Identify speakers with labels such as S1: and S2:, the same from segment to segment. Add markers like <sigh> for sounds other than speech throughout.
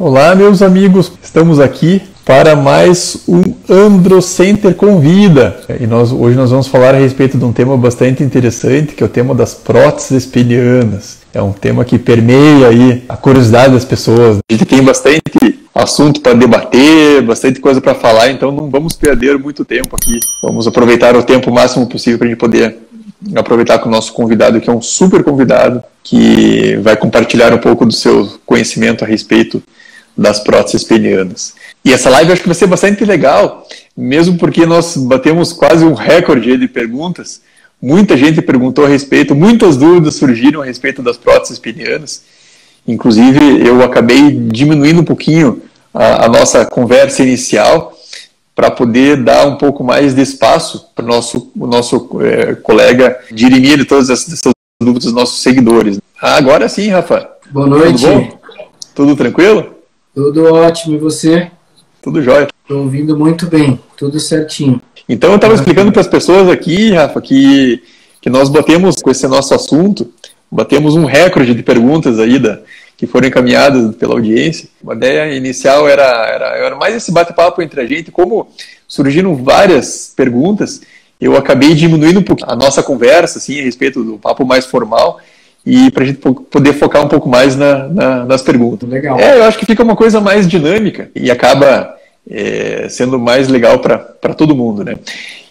S1: Olá, meus amigos, estamos aqui para mais um Androcenter Convida. E nós, hoje nós vamos falar a respeito de um tema bastante interessante, que é o tema das próteses penianas. É um tema que permeia aí a curiosidade das pessoas. A gente tem bastante assunto para debater, bastante coisa para falar, então não vamos perder muito tempo aqui. Vamos aproveitar o tempo máximo possível para a gente poder aproveitar com o nosso convidado, que é um super convidado, que vai compartilhar um pouco do seu conhecimento a respeito das próteses penianas. E essa live acho que vai ser bastante legal, mesmo porque nós batemos quase um recorde de perguntas. Muita gente perguntou a respeito, muitas dúvidas surgiram a respeito das próteses penianas. Inclusive, eu acabei diminuindo um pouquinho a, a nossa conversa inicial para poder dar um pouco mais de espaço para o nosso, o nosso é, colega dirimir todas essas dúvidas dos nossos seguidores. Ah, agora sim, Rafa.
S2: Boa noite.
S1: Tudo bom? Tudo tranquilo?
S2: Tudo ótimo, e você?
S1: Tudo jóia.
S2: Estou ouvindo muito bem, tudo certinho.
S1: Então eu estava explicando para as pessoas aqui, Rafa, que, que nós batemos com esse nosso assunto, batemos um recorde de perguntas aí da, que foram encaminhadas pela audiência. A ideia inicial era, era, era mais esse bate-papo entre a gente, como surgiram várias perguntas, eu acabei diminuindo um pouco a nossa conversa, assim, a respeito do papo mais formal, e para a gente poder focar um pouco mais na, na, nas perguntas.
S2: Legal.
S1: É, eu acho que fica uma coisa mais dinâmica e acaba é, sendo mais legal para todo mundo, né?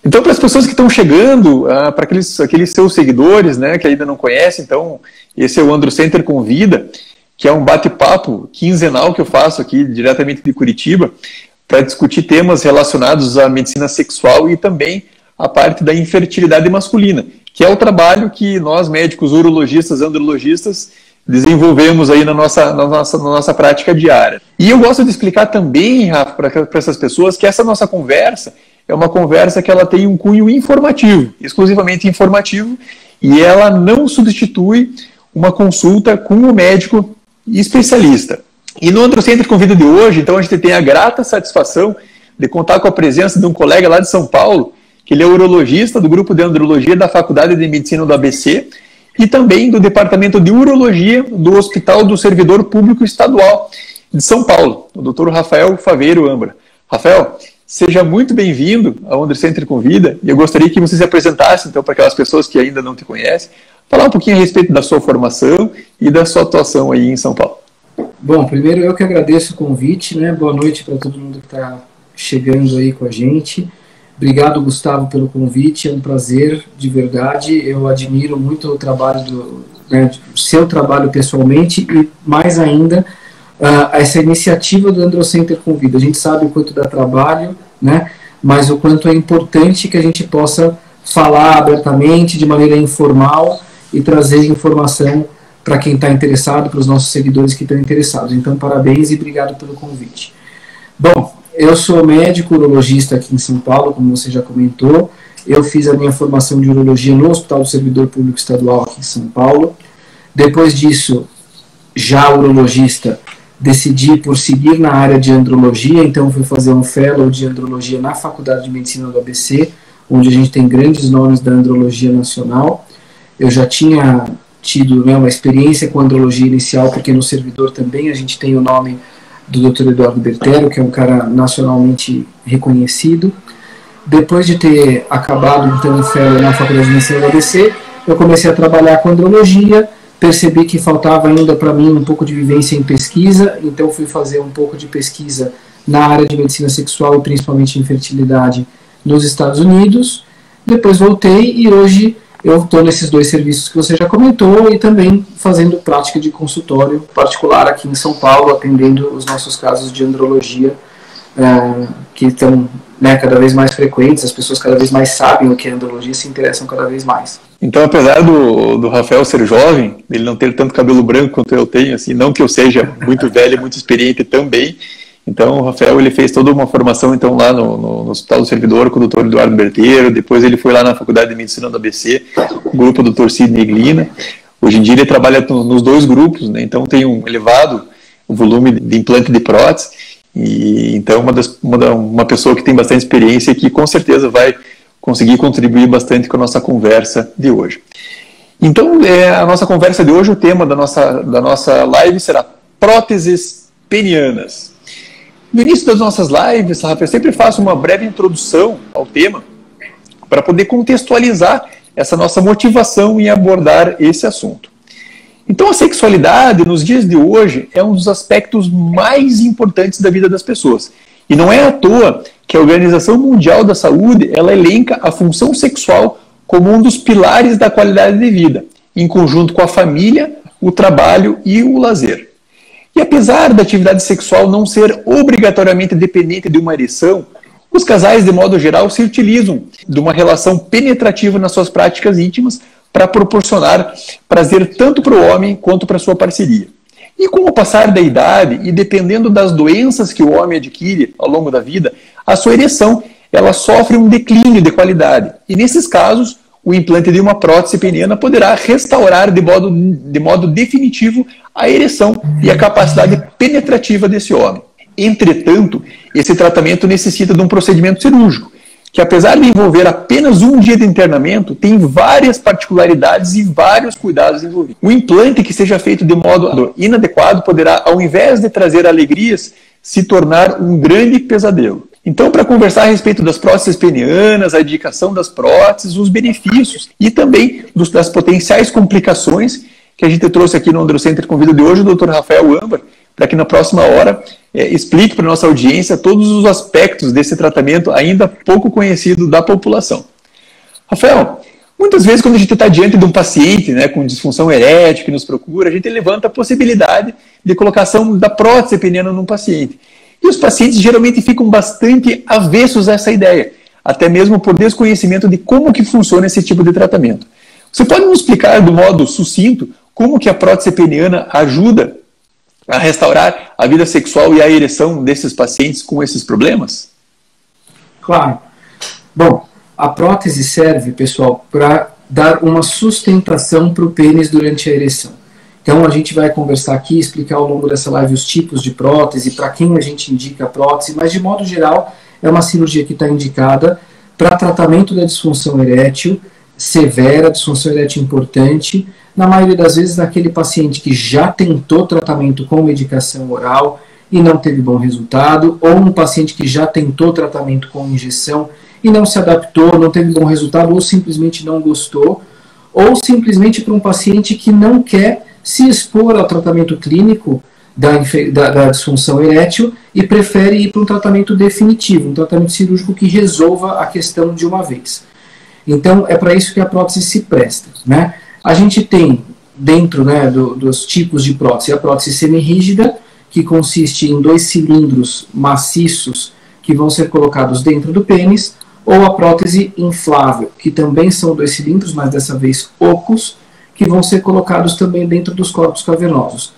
S1: Então, para as pessoas que estão chegando, ah, para aqueles, aqueles seus seguidores, né, que ainda não conhecem, então, esse é o Andro Center Convida, que é um bate-papo quinzenal que eu faço aqui diretamente de Curitiba, para discutir temas relacionados à medicina sexual e também a parte da infertilidade masculina que é o trabalho que nós, médicos urologistas, andrologistas, desenvolvemos aí na nossa, na nossa, na nossa prática diária. E eu gosto de explicar também, Rafa, para essas pessoas, que essa nossa conversa é uma conversa que ela tem um cunho informativo, exclusivamente informativo, e ela não substitui uma consulta com o médico especialista. E no Androcentro Convida de hoje, então, a gente tem a grata satisfação de contar com a presença de um colega lá de São Paulo, que ele é urologista do grupo de andrologia da Faculdade de Medicina do ABC e também do Departamento de Urologia do Hospital do Servidor Público Estadual de São Paulo, o Dr. Rafael Faveiro Ambra. Rafael, seja muito bem-vindo ao Under Center Convida e eu gostaria que você se apresentasse, então, para aquelas pessoas que ainda não te conhecem, falar um pouquinho a respeito da sua formação e da sua atuação aí em São Paulo.
S2: Bom, primeiro eu que agradeço o convite, né? Boa noite para todo mundo que está chegando aí com a gente. Obrigado, Gustavo, pelo convite. É um prazer, de verdade. Eu admiro muito o trabalho do né, seu trabalho pessoalmente e mais ainda uh, essa iniciativa do Androcenter Convida. A gente sabe o quanto dá trabalho, né? Mas o quanto é importante que a gente possa falar abertamente, de maneira informal e trazer informação para quem está interessado, para os nossos seguidores que estão interessados. Então, parabéns e obrigado pelo convite. Bom, eu sou médico urologista aqui em São Paulo, como você já comentou. Eu fiz a minha formação de urologia no Hospital do Servidor Público Estadual aqui em São Paulo. Depois disso, já urologista, decidi por seguir na área de andrologia, então fui fazer um fellow de andrologia na Faculdade de Medicina do ABC, onde a gente tem grandes nomes da andrologia nacional. Eu já tinha tido né, uma experiência com andrologia inicial, porque no servidor também a gente tem o nome do Dr. Eduardo Bertero, que é um cara nacionalmente reconhecido. Depois de ter acabado então o na Faculdade de Medicina da ABC, eu comecei a trabalhar com andrologia, percebi que faltava ainda para mim um pouco de vivência em pesquisa, então fui fazer um pouco de pesquisa na área de medicina sexual e principalmente infertilidade nos Estados Unidos. Depois voltei e hoje eu estou nesses dois serviços que você já comentou e também fazendo prática de consultório particular aqui em São Paulo, atendendo os nossos casos de andrologia, é, que estão né, cada vez mais frequentes, as pessoas cada vez mais sabem o que é andrologia e se interessam cada vez mais.
S1: Então, apesar do, do Rafael ser jovem, ele não ter tanto cabelo branco quanto eu tenho, assim, não que eu seja muito velho, muito experiente também, então, o Rafael ele fez toda uma formação então lá no, no, no Hospital do Servidor com o Dr. Eduardo Berteiro, depois ele foi lá na Faculdade de Medicina do ABC, grupo do Dr. Sidney Glina. Hoje em dia ele trabalha nos dois grupos, né? então tem um elevado volume de implante de prótese. E, então, uma, das, uma, uma pessoa que tem bastante experiência que com certeza vai conseguir contribuir bastante com a nossa conversa de hoje. Então, é, a nossa conversa de hoje, o tema da nossa, da nossa live será próteses penianas. No início das nossas lives, Rafa, eu sempre faço uma breve introdução ao tema para poder contextualizar essa nossa motivação em abordar esse assunto. Então, a sexualidade, nos dias de hoje, é um dos aspectos mais importantes da vida das pessoas. E não é à toa que a Organização Mundial da Saúde ela elenca a função sexual como um dos pilares da qualidade de vida, em conjunto com a família, o trabalho e o lazer. E apesar da atividade sexual não ser obrigatoriamente dependente de uma ereção, os casais, de modo geral, se utilizam de uma relação penetrativa nas suas práticas íntimas para proporcionar prazer tanto para o homem quanto para sua parceria. E com o passar da idade e dependendo das doenças que o homem adquire ao longo da vida, a sua ereção ela sofre um declínio de qualidade. E nesses casos, o implante de uma prótese peniana poderá restaurar de modo, de modo definitivo a ereção e a capacidade penetrativa desse homem. Entretanto, esse tratamento necessita de um procedimento cirúrgico, que apesar de envolver apenas um dia de internamento, tem várias particularidades e vários cuidados envolvidos. O implante que seja feito de modo inadequado poderá, ao invés de trazer alegrias, se tornar um grande pesadelo. Então, para conversar a respeito das próteses penianas, a indicação das próteses, os benefícios e também dos, das potenciais complicações que a gente trouxe aqui no Androcenter Convida de hoje, o Dr. Rafael Amber, para que na próxima hora é, explique para nossa audiência todos os aspectos desse tratamento ainda pouco conhecido da população. Rafael, muitas vezes quando a gente está diante de um paciente né, com disfunção erétil que nos procura, a gente levanta a possibilidade de colocação da prótese peniana num paciente. E os pacientes geralmente ficam bastante avessos a essa ideia, até mesmo por desconhecimento de como que funciona esse tipo de tratamento. Você pode nos explicar do modo sucinto como que a prótese peniana ajuda a restaurar a vida sexual e a ereção desses pacientes com esses problemas?
S2: Claro. Bom, a prótese serve, pessoal, para dar uma sustentação para o pênis durante a ereção. Então a gente vai conversar aqui, explicar ao longo dessa live os tipos de prótese, para quem a gente indica a prótese, mas de modo geral é uma cirurgia que está indicada para tratamento da disfunção erétil severa, disfunção erétil importante, na maioria das vezes naquele paciente que já tentou tratamento com medicação oral e não teve bom resultado, ou um paciente que já tentou tratamento com injeção e não se adaptou, não teve bom resultado, ou simplesmente não gostou, ou simplesmente para um paciente que não quer se expor ao tratamento clínico da, da, da disfunção erétil e prefere ir para um tratamento definitivo, um tratamento cirúrgico que resolva a questão de uma vez. Então, é para isso que a prótese se presta. Né? A gente tem, dentro né, do, dos tipos de prótese, a prótese semirrígida, que consiste em dois cilindros maciços que vão ser colocados dentro do pênis, ou a prótese inflável, que também são dois cilindros, mas dessa vez ocos, que vão ser colocados também dentro dos corpos cavernosos.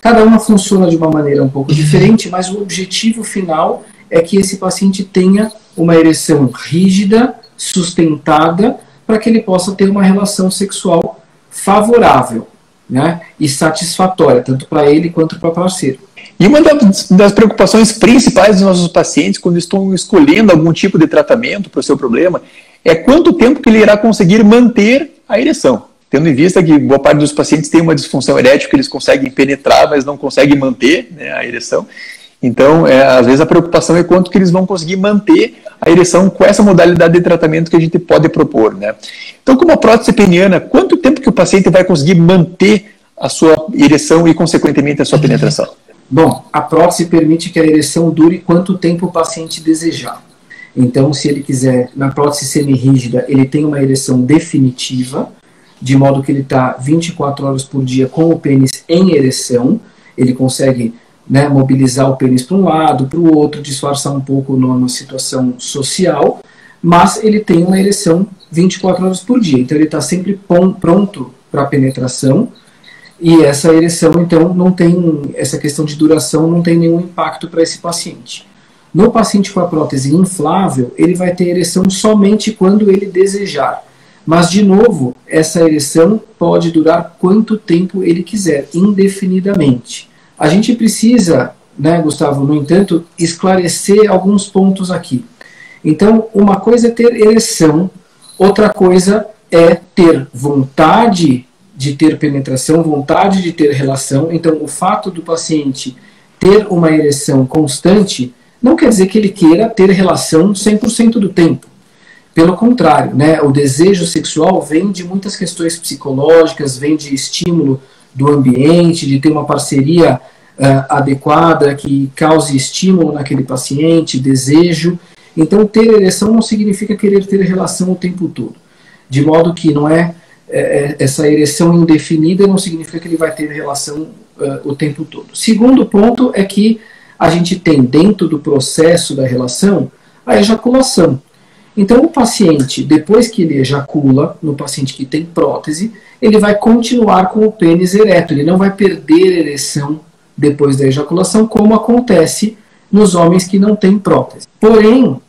S2: Cada uma funciona de uma maneira um pouco diferente, mas o objetivo final é que esse paciente tenha uma ereção rígida, sustentada, para que ele possa ter uma relação sexual favorável né, e satisfatória, tanto para ele quanto para o parceiro.
S1: E uma das preocupações principais dos nossos pacientes, quando estão escolhendo algum tipo de tratamento para o seu problema, é quanto tempo que ele irá conseguir manter a ereção tendo em vista que boa parte dos pacientes tem uma disfunção erétil que eles conseguem penetrar, mas não conseguem manter né, a ereção. Então, é, às vezes a preocupação é quanto que eles vão conseguir manter a ereção com essa modalidade de tratamento que a gente pode propor, né? Então, como a prótese peniana, quanto tempo que o paciente vai conseguir manter a sua ereção e, consequentemente, a sua penetração?
S2: Bom, a prótese permite que a ereção dure quanto tempo o paciente desejar. Então, se ele quiser, na prótese semirrígida, ele tem uma ereção definitiva, de modo que ele está 24 horas por dia com o pênis em ereção, ele consegue né, mobilizar o pênis para um lado, para o outro, disfarçar um pouco numa situação social, mas ele tem uma ereção 24 horas por dia, então ele está sempre pronto para penetração, e essa ereção, então, não tem, essa questão de duração não tem nenhum impacto para esse paciente. No paciente com a prótese inflável, ele vai ter ereção somente quando ele desejar. Mas, de novo, essa ereção pode durar quanto tempo ele quiser, indefinidamente. A gente precisa, né, Gustavo, no entanto, esclarecer alguns pontos aqui. Então, uma coisa é ter ereção, outra coisa é ter vontade de ter penetração, vontade de ter relação. Então, o fato do paciente ter uma ereção constante não quer dizer que ele queira ter relação 100% do tempo. Pelo contrário, né, o desejo sexual vem de muitas questões psicológicas, vem de estímulo do ambiente, de ter uma parceria uh, adequada que cause estímulo naquele paciente, desejo. Então, ter ereção não significa querer ter relação o tempo todo. De modo que não é, é, essa ereção indefinida não significa que ele vai ter relação uh, o tempo todo. Segundo ponto é que a gente tem dentro do processo da relação a ejaculação. Então, o paciente, depois que ele ejacula, no paciente que tem prótese, ele vai continuar com o pênis ereto, ele não vai perder ereção depois da ejaculação, como acontece nos homens que não têm prótese. Porém,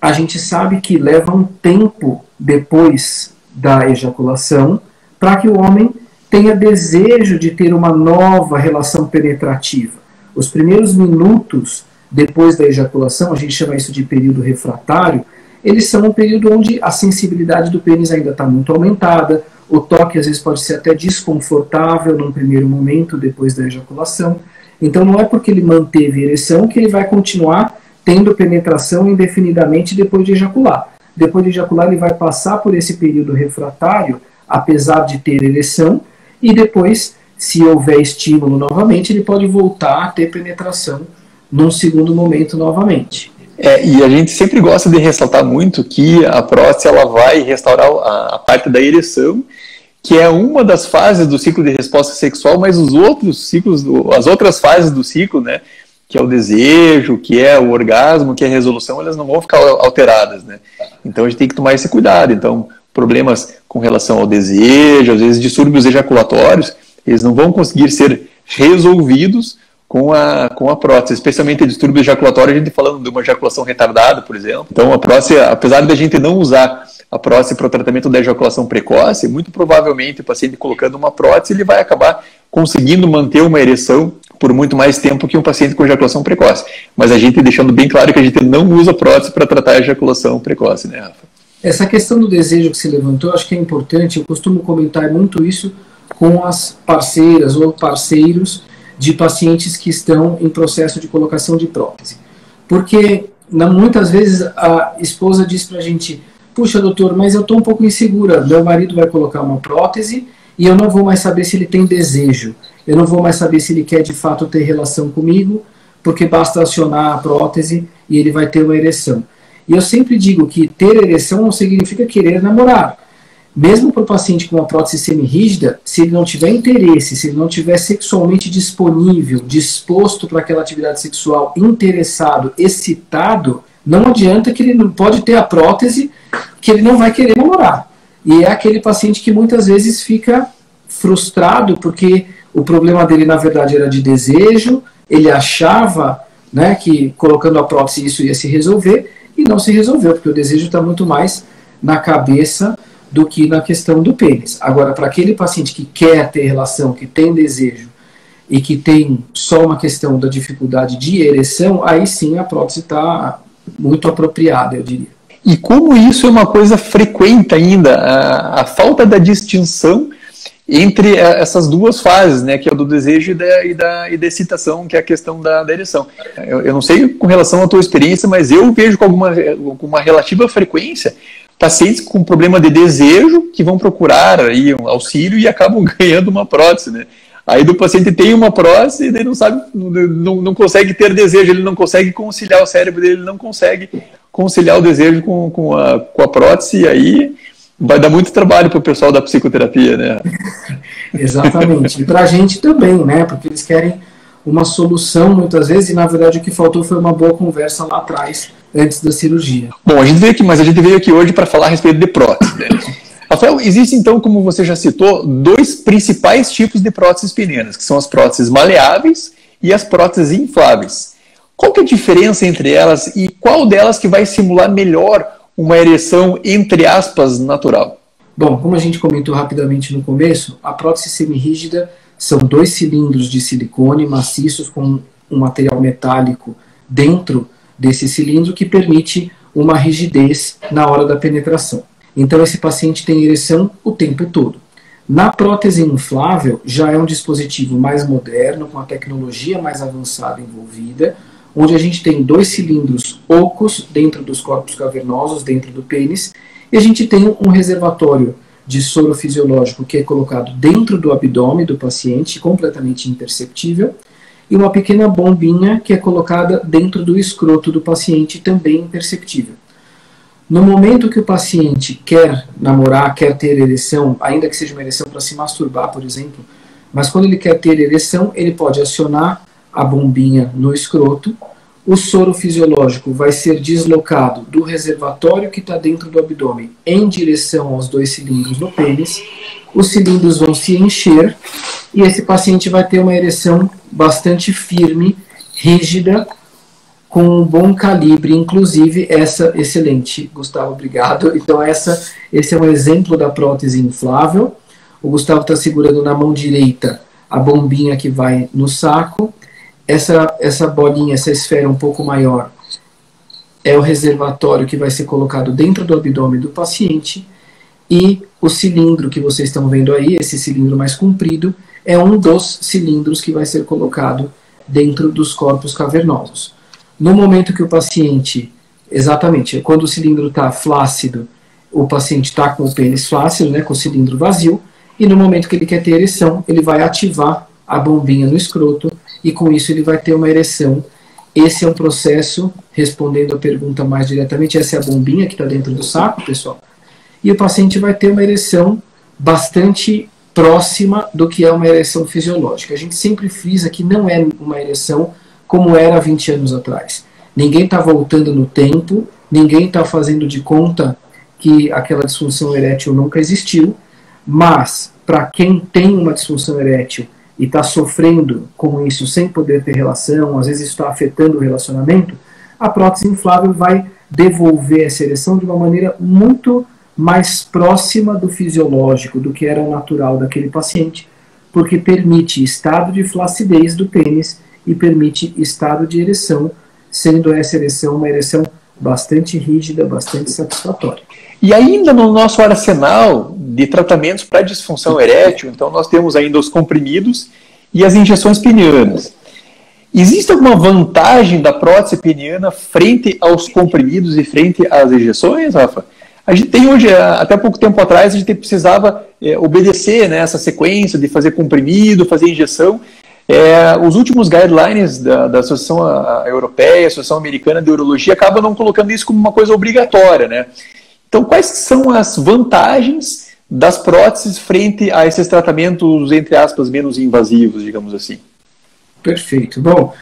S2: a gente sabe que leva um tempo depois da ejaculação para que o homem tenha desejo de ter uma nova relação penetrativa. Os primeiros minutos depois da ejaculação, a gente chama isso de período refratário, eles são um período onde a sensibilidade do pênis ainda está muito aumentada, o toque às vezes pode ser até desconfortável num primeiro momento depois da ejaculação. Então não é porque ele manteve ereção que ele vai continuar tendo penetração indefinidamente depois de ejacular. Depois de ejacular, ele vai passar por esse período refratário, apesar de ter ereção, e depois, se houver estímulo novamente, ele pode voltar a ter penetração num segundo momento novamente.
S1: É, e a gente sempre gosta de ressaltar muito que a próstata ela vai restaurar a, a, parte da ereção, que é uma das fases do ciclo de resposta sexual, mas os outros ciclos, do, as outras fases do ciclo, né, que é o desejo, que é o orgasmo, que é a resolução, elas não vão ficar alteradas, né? Então a gente tem que tomar esse cuidado. Então, problemas com relação ao desejo, às vezes distúrbios ejaculatórios, eles não vão conseguir ser resolvidos com a, com a prótese, especialmente distúrbio ejaculatório, a gente falando de uma ejaculação retardada, por exemplo. Então, a prótese, apesar de a gente não usar a prótese para o tratamento da ejaculação precoce, muito provavelmente o paciente colocando uma prótese, ele vai acabar conseguindo manter uma ereção por muito mais tempo que um paciente com ejaculação precoce. Mas a gente deixando bem claro que a gente não usa prótese para tratar a ejaculação precoce, né, Rafa?
S2: Essa questão do desejo que se levantou, acho que é importante, eu costumo comentar muito isso com as parceiras ou parceiros de pacientes que estão em processo de colocação de prótese. Porque na, muitas vezes a esposa diz para a gente: Puxa, doutor, mas eu estou um pouco insegura. Meu marido vai colocar uma prótese e eu não vou mais saber se ele tem desejo. Eu não vou mais saber se ele quer de fato ter relação comigo, porque basta acionar a prótese e ele vai ter uma ereção. E eu sempre digo que ter ereção não significa querer namorar mesmo para o paciente com uma prótese semirrígida, se ele não tiver interesse, se ele não tiver sexualmente disponível, disposto para aquela atividade sexual, interessado, excitado, não adianta que ele não pode ter a prótese que ele não vai querer namorar. E é aquele paciente que muitas vezes fica frustrado porque o problema dele na verdade era de desejo, ele achava né, que colocando a prótese isso ia se resolver e não se resolveu, porque o desejo está muito mais na cabeça do que na questão do pênis. Agora, para aquele paciente que quer ter relação, que tem desejo e que tem só uma questão da dificuldade de ereção, aí sim a prótese está muito apropriada, eu diria.
S1: E como isso é uma coisa frequente ainda, a, a falta da distinção entre essas duas fases, né, que é o do desejo e da, e da, e da excitação, que é a questão da, da ereção. Eu, eu, não sei com relação à tua experiência, mas eu vejo com alguma com uma relativa frequência pacientes com problema de desejo que vão procurar aí um auxílio e acabam <laughs> ganhando uma prótese, né? Aí do paciente tem uma prótese e não sabe, não, não consegue ter desejo, ele não consegue conciliar o cérebro dele, ele não consegue conciliar o desejo com, com, a, com a prótese e aí vai dar muito trabalho para o pessoal da psicoterapia, né? <laughs>
S2: Exatamente. E para a gente também, né? Porque eles querem uma solução muitas vezes e na verdade o que faltou foi uma boa conversa lá atrás antes da cirurgia.
S1: Bom, a gente veio aqui, mas a gente veio aqui hoje para falar a respeito de prótese. Né? Rafael, existe então, como você já citou, dois principais tipos de próteses penianas, que são as próteses maleáveis e as próteses infláveis. Qual que é a diferença entre elas e qual delas que vai simular melhor uma ereção, entre aspas, natural?
S2: Bom, como a gente comentou rapidamente no começo, a prótese semirrígida São dois cilindros de silicone maciços com um material metálico dentro desse cilindro que permite uma rigidez na hora da penetração. Então esse paciente tem ereção o tempo todo. Na prótese inflável já é um dispositivo mais moderno, com a tecnologia mais avançada envolvida, onde a gente tem dois cilindros ocos dentro dos corpos cavernosos, dentro do pênis, e a gente tem um reservatório de soro fisiológico que é colocado dentro do abdômen do paciente, completamente imperceptível, e uma pequena bombinha que é colocada dentro do escroto do paciente, também imperceptível. No momento que o paciente quer namorar, quer ter ereção, ainda que seja uma ereção para se masturbar, por exemplo, mas quando ele quer ter ereção, ele pode acionar a bombinha no escroto, o soro fisiológico vai ser deslocado do reservatório que está dentro do abdômen em direção aos dois cilindros no pênis, os cilindros vão se encher e esse paciente vai ter uma ereção bastante firme, rígida, com um bom calibre, inclusive essa excelente, Gustavo, obrigado. Então essa, esse é um exemplo da prótese inflável. O Gustavo está segurando na mão direita a bombinha que vai no saco. Essa, essa bolinha, essa esfera um pouco maior, é o reservatório que vai ser colocado dentro do abdômen do paciente. E o cilindro que vocês estão vendo aí, esse cilindro mais comprido, é um dos cilindros que vai ser colocado dentro dos corpos cavernosos. No momento que o paciente, exatamente, quando o cilindro está flácido, o paciente está com o pênis flácido, né, com o cilindro vazio, e no momento que ele quer ter ereção, ele vai ativar a bombinha no escroto e com isso ele vai ter uma ereção. Esse é um processo, respondendo a pergunta mais diretamente, essa é a bombinha que está dentro do saco, pessoal, e o paciente vai ter uma ereção bastante próxima do que é uma ereção fisiológica. A gente sempre frisa que não é uma ereção como era 20 anos atrás. Ninguém está voltando no tempo, ninguém está fazendo de conta que aquela disfunção erétil nunca existiu, mas para quem tem uma disfunção erétil e está sofrendo com isso sem poder ter relação, às vezes está afetando o relacionamento, a prótese inflável vai devolver essa ereção de uma maneira muito mais próxima do fisiológico, do que era o natural daquele paciente, porque permite estado de flacidez do pênis e permite estado de ereção, sendo essa ereção uma ereção bastante rígida, bastante satisfatória.
S1: E ainda no nosso arsenal de tratamentos para disfunção erétil, então nós temos ainda os comprimidos e as injeções penianas. Existe alguma vantagem da prótese peniana frente aos comprimidos e frente às injeções, Rafa? A gente tem hoje, até pouco tempo atrás, a gente precisava é, obedecer né, essa sequência de fazer comprimido, fazer injeção, é, os últimos guidelines da, da Associação Europeia, Associação Americana de Urologia, acabam não colocando isso como uma coisa obrigatória, né? Então, quais são as vantagens das próteses frente a esses tratamentos, entre aspas, menos invasivos, digamos assim?
S2: Perfeito. Bom,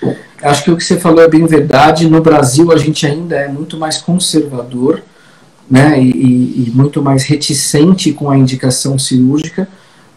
S2: acho que o que você falou é bem verdade. No Brasil, a gente ainda é muito mais conservador né, e, e muito mais reticente com a indicação cirúrgica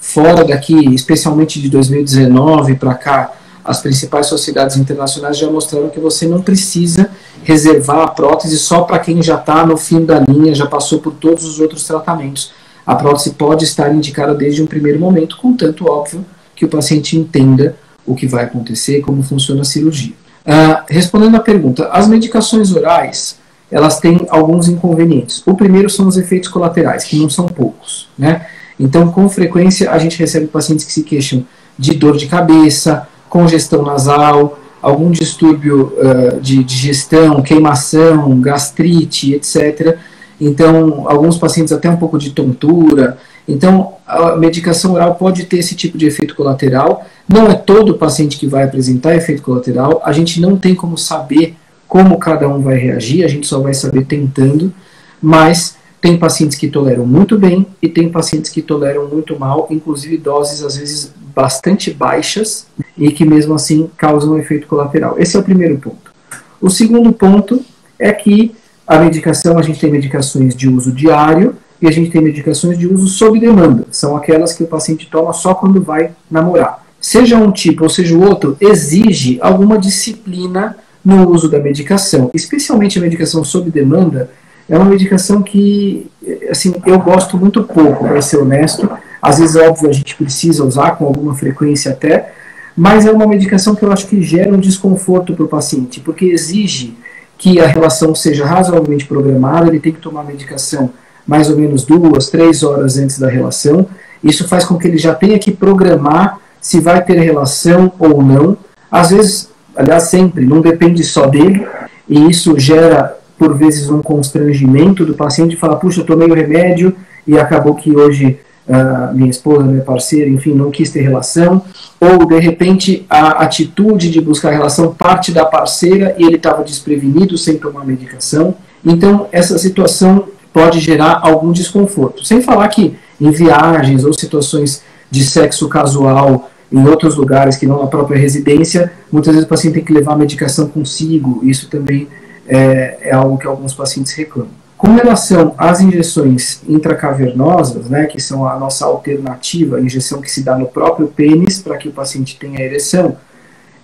S2: fora daqui, especialmente de 2019 para cá, as principais sociedades internacionais já mostraram que você não precisa reservar a prótese só para quem já está no fim da linha, já passou por todos os outros tratamentos. A prótese pode estar indicada desde um primeiro momento, contanto, óbvio, que o paciente entenda o que vai acontecer, como funciona a cirurgia. Uh, respondendo à pergunta, as medicações orais, elas têm alguns inconvenientes. O primeiro são os efeitos colaterais, que não são poucos, né? Então, com frequência, a gente recebe pacientes que se queixam de dor de cabeça, congestão nasal, algum distúrbio uh, de digestão, queimação, gastrite, etc. Então, alguns pacientes até um pouco de tontura. Então, a medicação oral pode ter esse tipo de efeito colateral. Não é todo paciente que vai apresentar efeito colateral. A gente não tem como saber como cada um vai reagir, a gente só vai saber tentando. Mas tem pacientes que toleram muito bem e tem pacientes que toleram muito mal, inclusive doses às vezes bastante baixas e que mesmo assim causam um efeito colateral. Esse é o primeiro ponto. O segundo ponto é que a medicação, a gente tem medicações de uso diário e a gente tem medicações de uso sob demanda. São aquelas que o paciente toma só quando vai namorar. Seja um tipo ou seja o outro, exige alguma disciplina no uso da medicação, especialmente a medicação sob demanda é uma medicação que, assim, eu gosto muito pouco, para ser honesto. Às vezes, óbvio, a gente precisa usar com alguma frequência até, mas é uma medicação que eu acho que gera um desconforto para o paciente, porque exige que a relação seja razoavelmente programada, ele tem que tomar medicação mais ou menos duas, três horas antes da relação. Isso faz com que ele já tenha que programar se vai ter relação ou não. Às vezes, aliás, sempre, não depende só dele, e isso gera, por vezes, um constrangimento do paciente falar: puxa, tomei o remédio e acabou que hoje uh, minha esposa, minha parceira, enfim, não quis ter relação, ou de repente a atitude de buscar relação parte da parceira e ele estava desprevenido sem tomar medicação. Então, essa situação pode gerar algum desconforto. Sem falar que em viagens ou situações de sexo casual em outros lugares que não a própria residência, muitas vezes o paciente tem que levar a medicação consigo. Isso também é, é algo que alguns pacientes reclamam. Com relação às injeções intracavernosas, né, que são a nossa alternativa, a injeção que se dá no próprio pênis para que o paciente tenha ereção,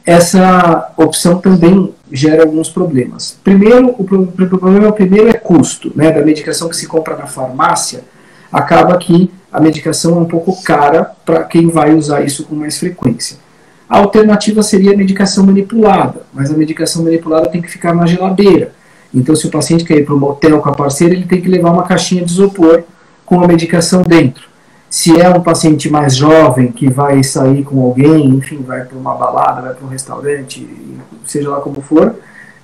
S2: essa opção também gera alguns problemas. Primeiro, o problema primeiro é custo, né, da medicação que se compra na farmácia, acaba que a medicação é um pouco cara para quem vai usar isso com mais frequência. A alternativa seria a medicação manipulada, mas a medicação manipulada tem que ficar na geladeira. Então, se o paciente quer ir para um motel com a parceira, ele tem que levar uma caixinha de isopor com a medicação dentro. Se é um paciente mais jovem que vai sair com alguém, enfim, vai para uma balada, vai para um restaurante, seja lá como for,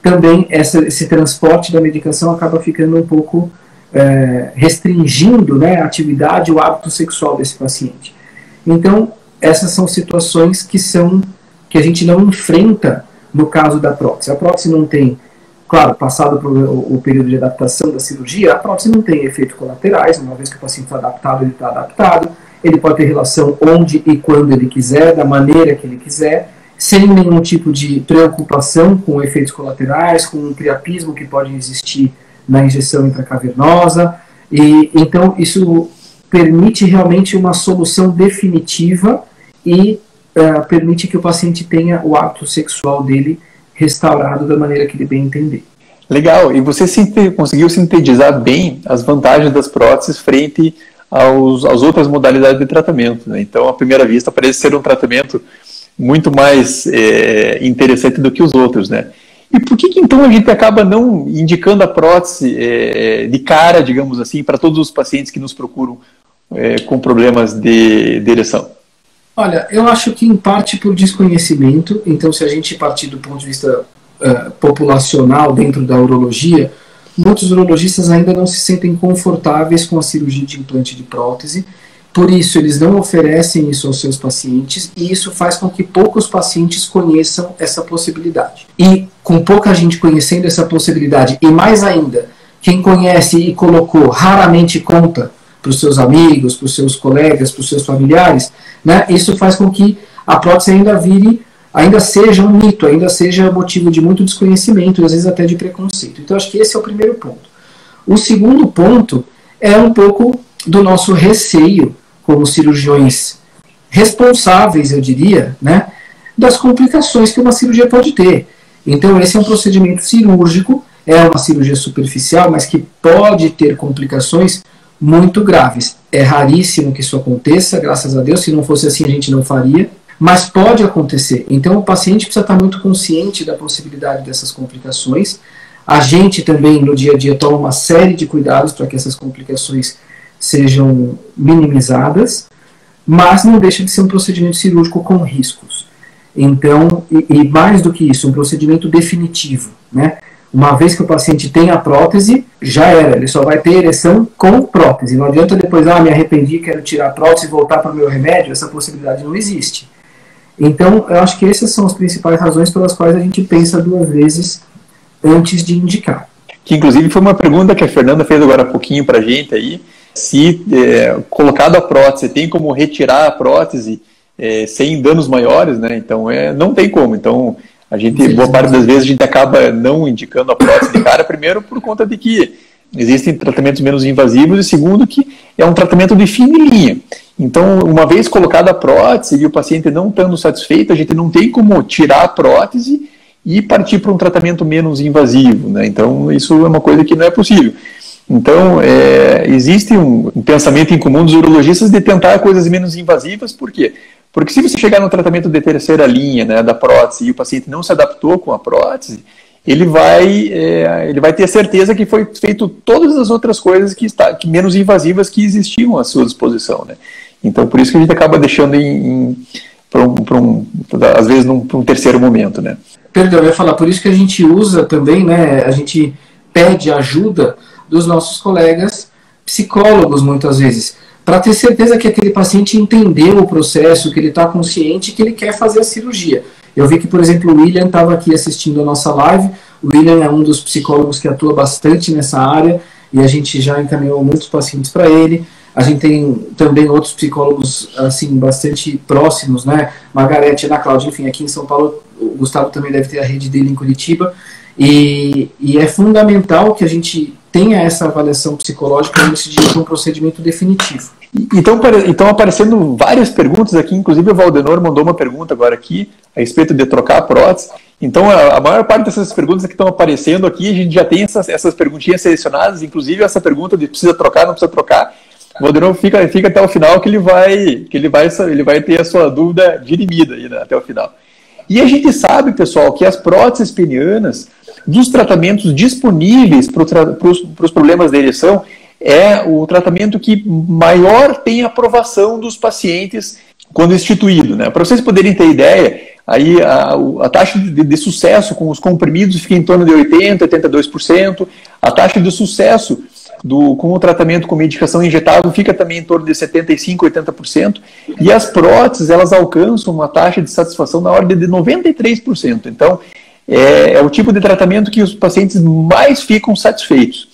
S2: também essa, esse transporte da medicação acaba ficando um pouco é, restringindo né, a atividade, o hábito sexual desse paciente. Então, essas são situações que são que a gente não enfrenta no caso da prótese. A prótese não tem Claro, passado o período de adaptação da cirurgia, a prótese não tem efeitos colaterais, uma vez que o paciente está adaptado, ele está adaptado. Ele pode ter relação onde e quando ele quiser, da maneira que ele quiser, sem nenhum tipo de preocupação com efeitos colaterais, com um priapismo que pode existir na injeção intracavernosa. E, então, isso permite realmente uma solução definitiva e uh, permite que o paciente tenha o ato sexual dele restaurado da maneira que ele bem entender.
S1: Legal, e você conseguiu sintetizar bem as vantagens das próteses frente aos, às outras modalidades de tratamento. Né? Então, à primeira vista, parece ser um tratamento muito mais é, interessante do que os outros. Né? E por que, então a gente acaba não indicando a prótese é, de cara, digamos assim, para todos os pacientes que nos procuram é, com problemas de, de ereção?
S2: Olha, eu acho que em parte por desconhecimento, então se a gente partir do ponto de vista uh, populacional dentro da urologia, muitos urologistas ainda não se sentem confortáveis com a cirurgia de implante de prótese, por isso eles não oferecem isso aos seus pacientes e isso faz com que poucos pacientes conheçam essa possibilidade. E com pouca gente conhecendo essa possibilidade, e mais ainda, quem conhece e colocou raramente conta para os seus amigos, para os seus colegas, para os seus familiares, né, isso faz com que a prótese ainda vire, ainda seja um mito, ainda seja motivo de muito desconhecimento e às vezes até de preconceito. Então acho que esse é o primeiro ponto. O segundo ponto é um pouco do nosso receio como cirurgiões responsáveis, eu diria, né, das complicações que uma cirurgia pode ter. Então esse é um procedimento cirúrgico, é uma cirurgia superficial, mas que pode ter complicações muito graves. É raríssimo que isso aconteça, graças a Deus, se não fosse assim a gente não faria, mas pode acontecer. Então o paciente precisa estar muito consciente da possibilidade dessas complicações. A gente também no dia a dia toma uma série de cuidados para que essas complicações sejam minimizadas, mas não deixa de ser um procedimento cirúrgico com riscos. Então, e, e mais do que isso, um procedimento definitivo, né? Uma vez que o paciente tem a prótese, já era, ele só vai ter ereção com prótese. Não adianta depois, ah, me arrependi, quero tirar a prótese e voltar para o meu remédio, essa possibilidade não existe. Então, eu acho que essas são as principais razões pelas quais a gente pensa duas vezes antes de indicar.
S1: Que inclusive foi uma pergunta que a Fernanda fez agora há pouquinho para a gente aí, se é, colocado a prótese, tem como retirar a prótese é, sem danos maiores, né? Então, é, não tem como. Então, a gente, boa parte das vezes, a gente acaba não indicando a prótese de cara, primeiro por conta de que existem tratamentos menos invasivos e segundo que é um tratamento de fim de linha. Então, uma vez colocada a prótese e o paciente não estando satisfeito, a gente não tem como tirar a prótese e partir para um tratamento menos invasivo. Né? Então, isso é uma coisa que não é possível. Então, é, existe um, um, pensamento em comum dos urologistas de tentar coisas menos invasivas, por quê? Porque se você chegar no tratamento de terceira linha né, da prótese e o paciente não se adaptou com a prótese, ele vai, é, ele vai ter certeza que foi feito todas as outras coisas que, está, que menos invasivas que existiam à sua disposição. Né? Então, por isso que a gente acaba deixando em, em para um, um, às vezes, num, um terceiro momento. Né?
S2: Perdão, eu ia falar, por isso que a gente usa também, né, a gente pede ajuda dos nossos colegas psicólogos, muitas vezes, para ter certeza que aquele paciente entendeu o processo, que ele está consciente que ele quer fazer a cirurgia. Eu vi que, por exemplo, o William estava aqui assistindo a nossa live. O William é um dos psicólogos que atua bastante nessa área e a gente já encaminhou muitos pacientes para ele. A gente tem também outros psicólogos assim bastante próximos, né? Margarete, Ana Cláudia, enfim, aqui em São Paulo, o Gustavo também deve ter a rede dele em Curitiba. E, e é fundamental que a gente tenha essa avaliação psicológica antes de um procedimento definitivo.
S1: Então, então aparecendo várias perguntas aqui, inclusive o Valdenor mandou uma pergunta agora aqui a respeito de trocar a prótese. Então, a, a maior parte dessas perguntas que estão aparecendo aqui, a gente já tem essas, essas perguntinhas selecionadas, inclusive essa pergunta de precisa trocar, não precisa trocar. O Valdenor fica, fica até o final que ele vai que ele vai, ele vai ter a sua dúvida dirimida aí, né, até o final. E a gente sabe, pessoal, que as próteses penianas, dos tratamentos disponíveis para os problemas da ereção, é o tratamento que maior tem aprovação dos pacientes quando instituído. Né? Para vocês poderem ter ideia, aí a, a taxa de, de, sucesso com os comprimidos fica em torno de 80%, 82%, a taxa de sucesso do, com o tratamento com medicação injetável fica também em torno de 75%, 80%, e as próteses elas alcançam uma taxa de satisfação na ordem de 93%. Então, é, é o tipo de tratamento que os pacientes mais ficam satisfeitos.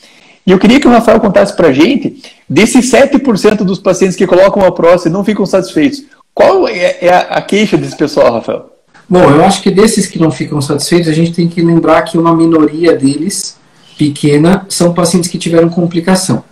S1: E eu queria que o Rafael contasse para a gente, desses 7% dos pacientes que colocam a próstata e não ficam satisfeitos, qual é, é a queixa desse pessoal, Rafael?
S2: Bom, eu acho que desses que não ficam satisfeitos, a gente tem que lembrar que uma minoria deles, pequena, são pacientes que tiveram complicação.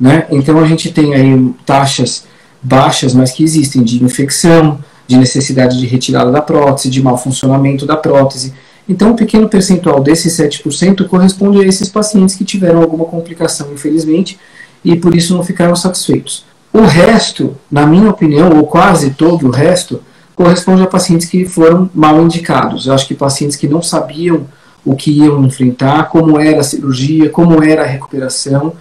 S2: Né? Então a gente tem aí taxas baixas, mas que existem, de infecção, de necessidade de retirada da prótese, de mau funcionamento da prótese. Então, um pequeno percentual desses 7% corresponde a esses pacientes que tiveram alguma complicação, infelizmente, e por isso não ficaram satisfeitos. O resto, na minha opinião, ou quase todo o resto, corresponde a pacientes que foram mal indicados. Eu acho que pacientes que não sabiam o que iam enfrentar, como era a cirurgia, como era a recuperação,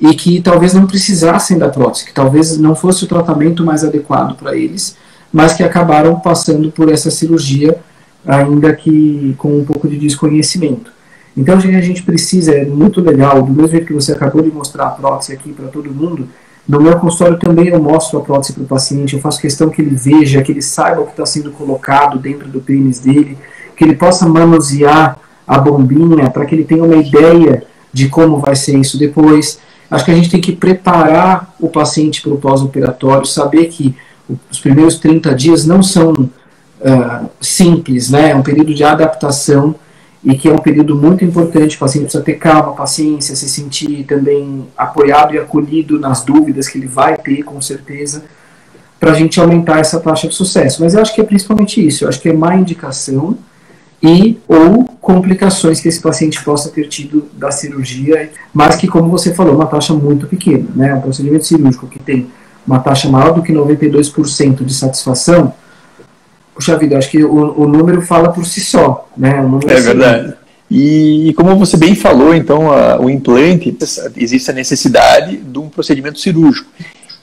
S2: e que talvez não precisassem da prótese, que talvez não fosse o tratamento mais adequado para eles, mas que acabaram passando por essa cirurgia ainda que com um pouco de desconhecimento. Então, a gente precisa, é muito legal, do mesmo jeito que você acabou de mostrar a prótese aqui para todo mundo, no meu consultório também eu mostro a prótese para o paciente, eu faço questão que ele veja, que ele saiba o que está sendo colocado dentro do pênis dele, que ele possa manusear a bombinha para que ele tenha uma ideia de como vai ser isso depois. Acho que a gente tem que preparar o paciente para o pós-operatório, saber que os primeiros 30 dias não são uh, simples, né? É um período de adaptação e que é um período muito importante. O paciente precisa ter calma, paciência, se sentir também apoiado e acolhido nas dúvidas que ele vai ter, com certeza, para a gente aumentar essa taxa de sucesso. Mas eu acho que é principalmente isso. Eu acho que é má indicação e ou complicações que esse paciente possa ter tido da cirurgia, mas que, como você falou, é uma taxa muito pequena. Né? Um procedimento cirúrgico que tem uma taxa maior do que 92% de satisfação, puxa vida, acho que o, o número fala por si só, né?
S1: é verdade. E, e, como você bem falou, então, a, o implante, existe a necessidade de um procedimento cirúrgico.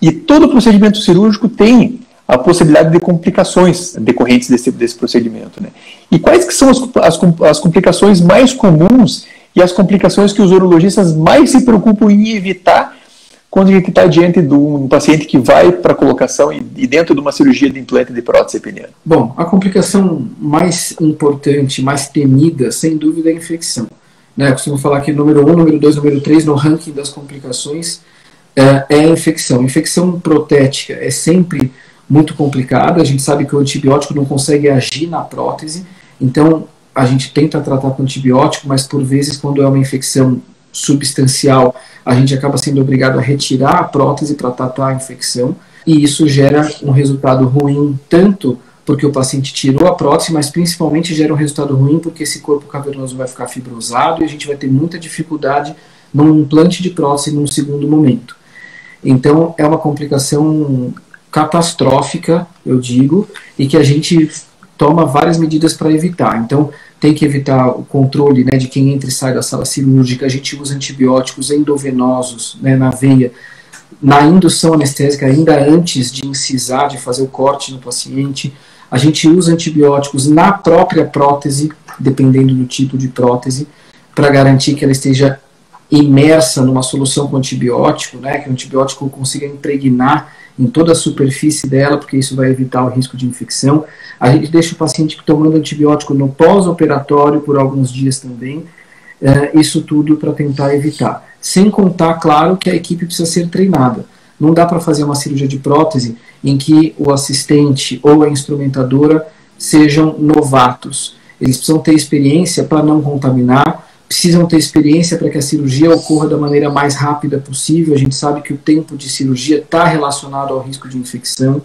S1: E todo procedimento cirúrgico tem a possibilidade de complicações decorrentes desse, desse procedimento. Né? E quais que são as, as, as complicações mais comuns e as complicações que os urologistas mais se preocupam em evitar quando a gente está diante de um paciente que vai para colocação e, e, dentro de uma cirurgia de implante de prótese peniana?
S2: Bom, a complicação mais importante, mais temida, sem dúvida, é a infecção. Né? Eu costumo falar que número 1, um, número 2, número 3 no ranking das complicações é, é a infecção. Infecção protética é sempre muito complicada, a gente sabe que o antibiótico não consegue agir na prótese, então a gente tenta tratar com antibiótico, mas por vezes quando é uma infecção substancial, a gente acaba sendo obrigado a retirar a prótese para tratar a infecção, e isso gera um resultado ruim, tanto porque o paciente tirou a prótese, mas principalmente gera um resultado ruim porque esse corpo cavernoso vai ficar fibrosado e a gente vai ter muita dificuldade num implante de prótese num segundo momento. Então, é uma complicação catastrófica, eu digo, e que a gente toma várias medidas para evitar. Então, tem que evitar o controle né, de quem entra e sai da sala cirúrgica. A gente usa antibióticos endovenosos né, na veia, na indução anestésica, ainda antes de incisar, de fazer o corte no paciente. A gente usa antibióticos na própria prótese, dependendo do tipo de prótese, para garantir que ela esteja imersa numa solução com antibiótico, né, que o antibiótico consiga impregnar em toda a superfície dela, porque isso vai evitar o risco de infecção. A gente deixa o paciente tomando antibiótico no pós-operatório por alguns dias também, é, isso tudo para tentar evitar. Sem contar, claro, que a equipe precisa ser treinada. Não dá para fazer uma cirurgia de prótese em que o assistente ou a instrumentadora sejam novatos. Eles precisam ter experiência para não contaminar, precisam ter experiência para que a cirurgia ocorra da maneira mais rápida possível. A gente sabe que o tempo de cirurgia está relacionado ao risco de infecção.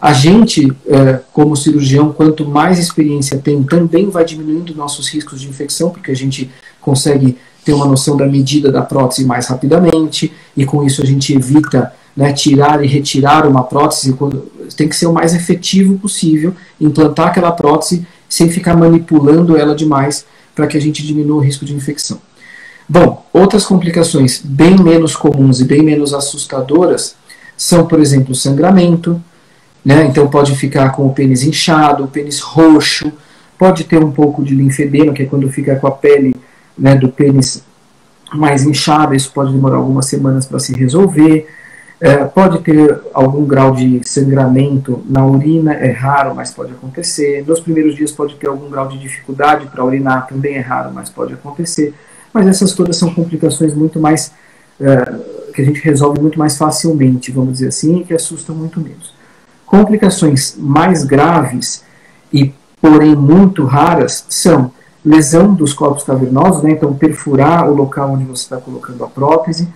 S2: A gente, é, como cirurgião, quanto mais experiência tem, também vai diminuindo nossos riscos de infecção, porque a gente consegue ter uma noção da medida da prótese mais rapidamente, e com isso a gente evita né, tirar e retirar uma prótese. Quando, tem que ser o mais efetivo possível, implantar aquela prótese sem ficar manipulando ela demais para que a gente diminua o risco de infecção. Bom, outras complicações bem menos comuns e bem menos assustadoras são, por exemplo, sangramento, né? então pode ficar com o pênis inchado, o pênis roxo, pode ter um pouco de linfedema, que é quando fica com a pele né, do pênis mais inchada, isso pode demorar algumas semanas para se resolver. É, pode ter algum grau de sangramento na urina, é raro, mas pode acontecer. Nos primeiros dias pode ter algum grau de dificuldade para urinar, também é raro, mas pode acontecer. Mas essas todas são complicações muito mais. É, que a gente resolve muito mais facilmente, vamos dizer assim, e que assustam muito menos. Complicações mais graves e, porém, muito raras são lesão dos corpos cavernosos, né? então perfurar o local onde você está colocando a prótese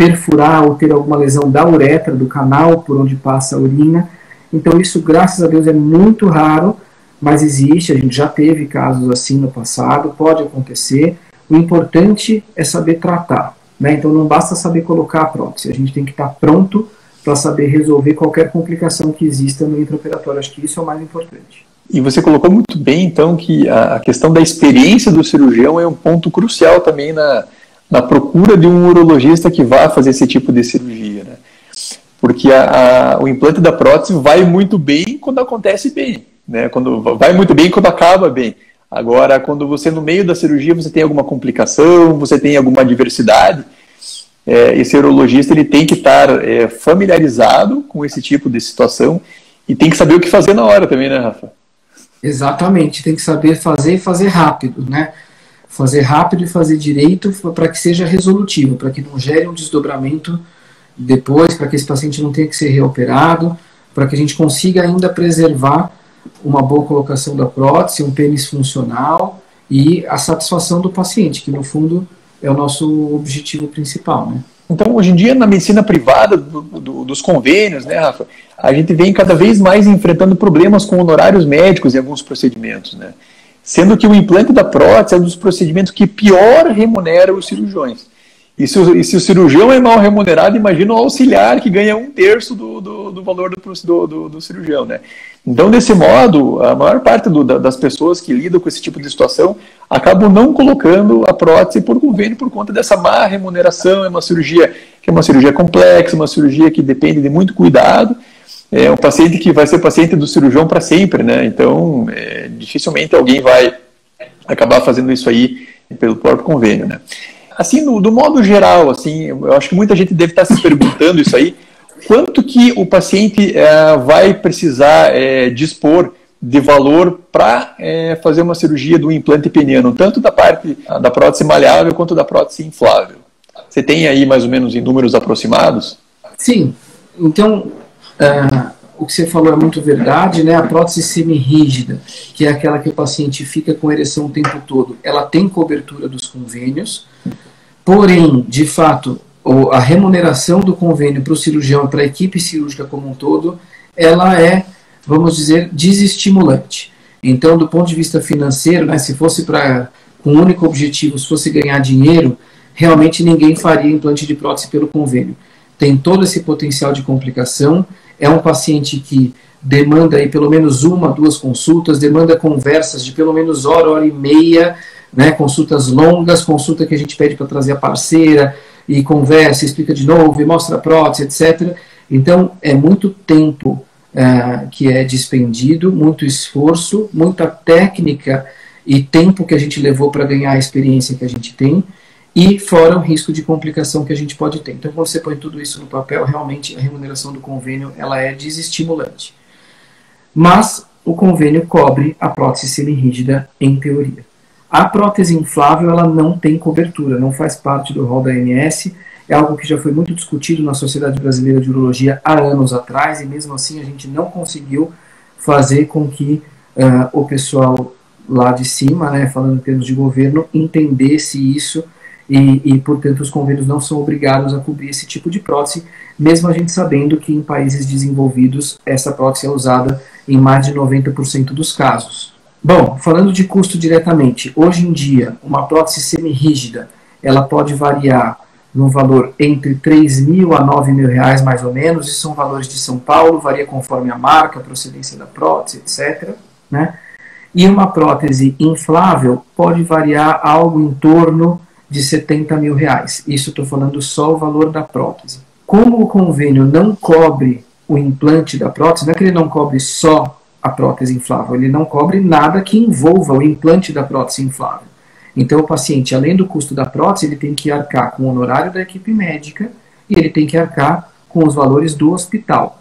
S2: perfurar ou ter alguma lesão da uretra, do canal por onde passa a urina. Então, isso, graças a Deus, é muito raro, mas existe. A gente já teve casos assim no passado, pode acontecer. O importante é saber tratar. Né? Então, não basta saber colocar a prótese, a gente tem que estar pronto para saber resolver qualquer complicação que exista no intraoperatório. Acho que isso é o mais importante.
S1: E você colocou muito bem, então, que a questão da experiência do cirurgião é um ponto crucial também na, na procura de um urologista que vá fazer esse tipo de cirurgia, né? Porque a, a, o implante da prótese vai muito bem quando acontece bem, né? Quando vai muito bem quando acaba bem. Agora, quando você no meio da cirurgia você tem alguma complicação, você tem alguma adversidade, é, esse urologista ele tem que estar é, familiarizado com esse tipo de situação e tem que saber o que fazer na hora também, né, Rafa?
S2: Exatamente, tem que saber fazer e fazer rápido, né? Fazer rápido e fazer direito para que seja resolutivo, para que não gere um desdobramento depois, para que esse paciente não tenha que ser reoperado, para que a gente consiga ainda preservar uma boa colocação da prótese, um pênis funcional e a satisfação do paciente, que no fundo é o nosso objetivo principal, né?
S1: Então, hoje em dia, na medicina privada, do, do, dos convênios, né, Rafa, a gente vem cada vez mais enfrentando problemas com honorários médicos em alguns procedimentos, né? Sendo que o implante da prótese é um dos procedimentos que pior remunera os cirurgiões. E se, o, e se o cirurgião é mal remunerado, imagina o auxiliar que ganha um terço do, do, do valor do, do, do, cirurgião. Né? Então, desse modo, a maior parte das pessoas que lidam com esse tipo de situação acabam não colocando a prótese por convênio por conta dessa má remuneração. É uma cirurgia que é uma cirurgia complexa, uma cirurgia que depende de muito cuidado é um paciente que vai ser paciente do cirurgião para sempre, né? Então, é, dificilmente alguém vai acabar fazendo isso aí pelo próprio convênio, né? Assim, no, do modo geral, assim, eu acho que muita gente deve estar se perguntando isso aí, quanto que o paciente é, vai precisar é, dispor de valor para é, fazer uma cirurgia do implante peniano, tanto da parte da prótese maleável quanto da prótese inflável. Você tem aí mais ou menos em números aproximados?
S2: Sim. Então, Uh, o que você falou é muito verdade, né? A prótese semirrígida, que é aquela que o paciente fica com ereção o tempo todo, ela tem cobertura dos convênios, porém, de fato, a remuneração do convênio para o cirurgião para a equipe cirúrgica como um todo, ela é, vamos dizer, desestimulante. Então, do ponto de vista financeiro, né, se fosse para com um único objetivo, se fosse ganhar dinheiro, realmente ninguém faria implante de prótese pelo convênio. Tem todo esse potencial de complicação, é um paciente que demanda aí pelo menos uma, duas consultas, demanda conversas de pelo menos hora, hora e meia, né, consultas longas, consulta que a gente pede para trazer a parceira e conversa, explica de novo, e mostra a prótese, etc. Então, é muito tempo é, que é dispendido, muito esforço, muita técnica e tempo que a gente levou para ganhar a experiência que a gente tem, e fora o risco de complicação que a gente pode ter. Então, quando você põe tudo isso no papel, realmente a remuneração do convênio ela é desestimulante. Mas o convênio cobre a prótese semirrígida em teoria. A prótese inflável ela não tem cobertura, não faz parte do rol da ANS, é algo que já foi muito discutido na Sociedade Brasileira de Urologia há anos atrás, e mesmo assim a gente não conseguiu fazer com que uh, o pessoal lá de cima, né, falando em termos de governo, entendesse isso e, e, portanto, os convênios não são obrigados a cobrir esse tipo de prótese, mesmo a gente sabendo que em países desenvolvidos essa prótese é usada em mais de 90% dos casos. Bom, falando de custo diretamente, hoje em dia, uma prótese semirrígida, ela pode variar num valor entre 3 mil a 9 mil reais, mais ou menos, e são valores de São Paulo, varia conforme a marca, a procedência da prótese, etc., né? E uma prótese inflável pode variar algo em torno de 70 mil reais. Isso estou falando só o valor da prótese. Como o convênio não cobre o implante da prótese, não é que ele não cobre só a prótese inflável, ele não cobre nada que envolva o implante da prótese inflável. Então, o paciente, além do custo da prótese, ele tem que arcar com o honorário da equipe médica e ele tem que arcar com os valores do hospital.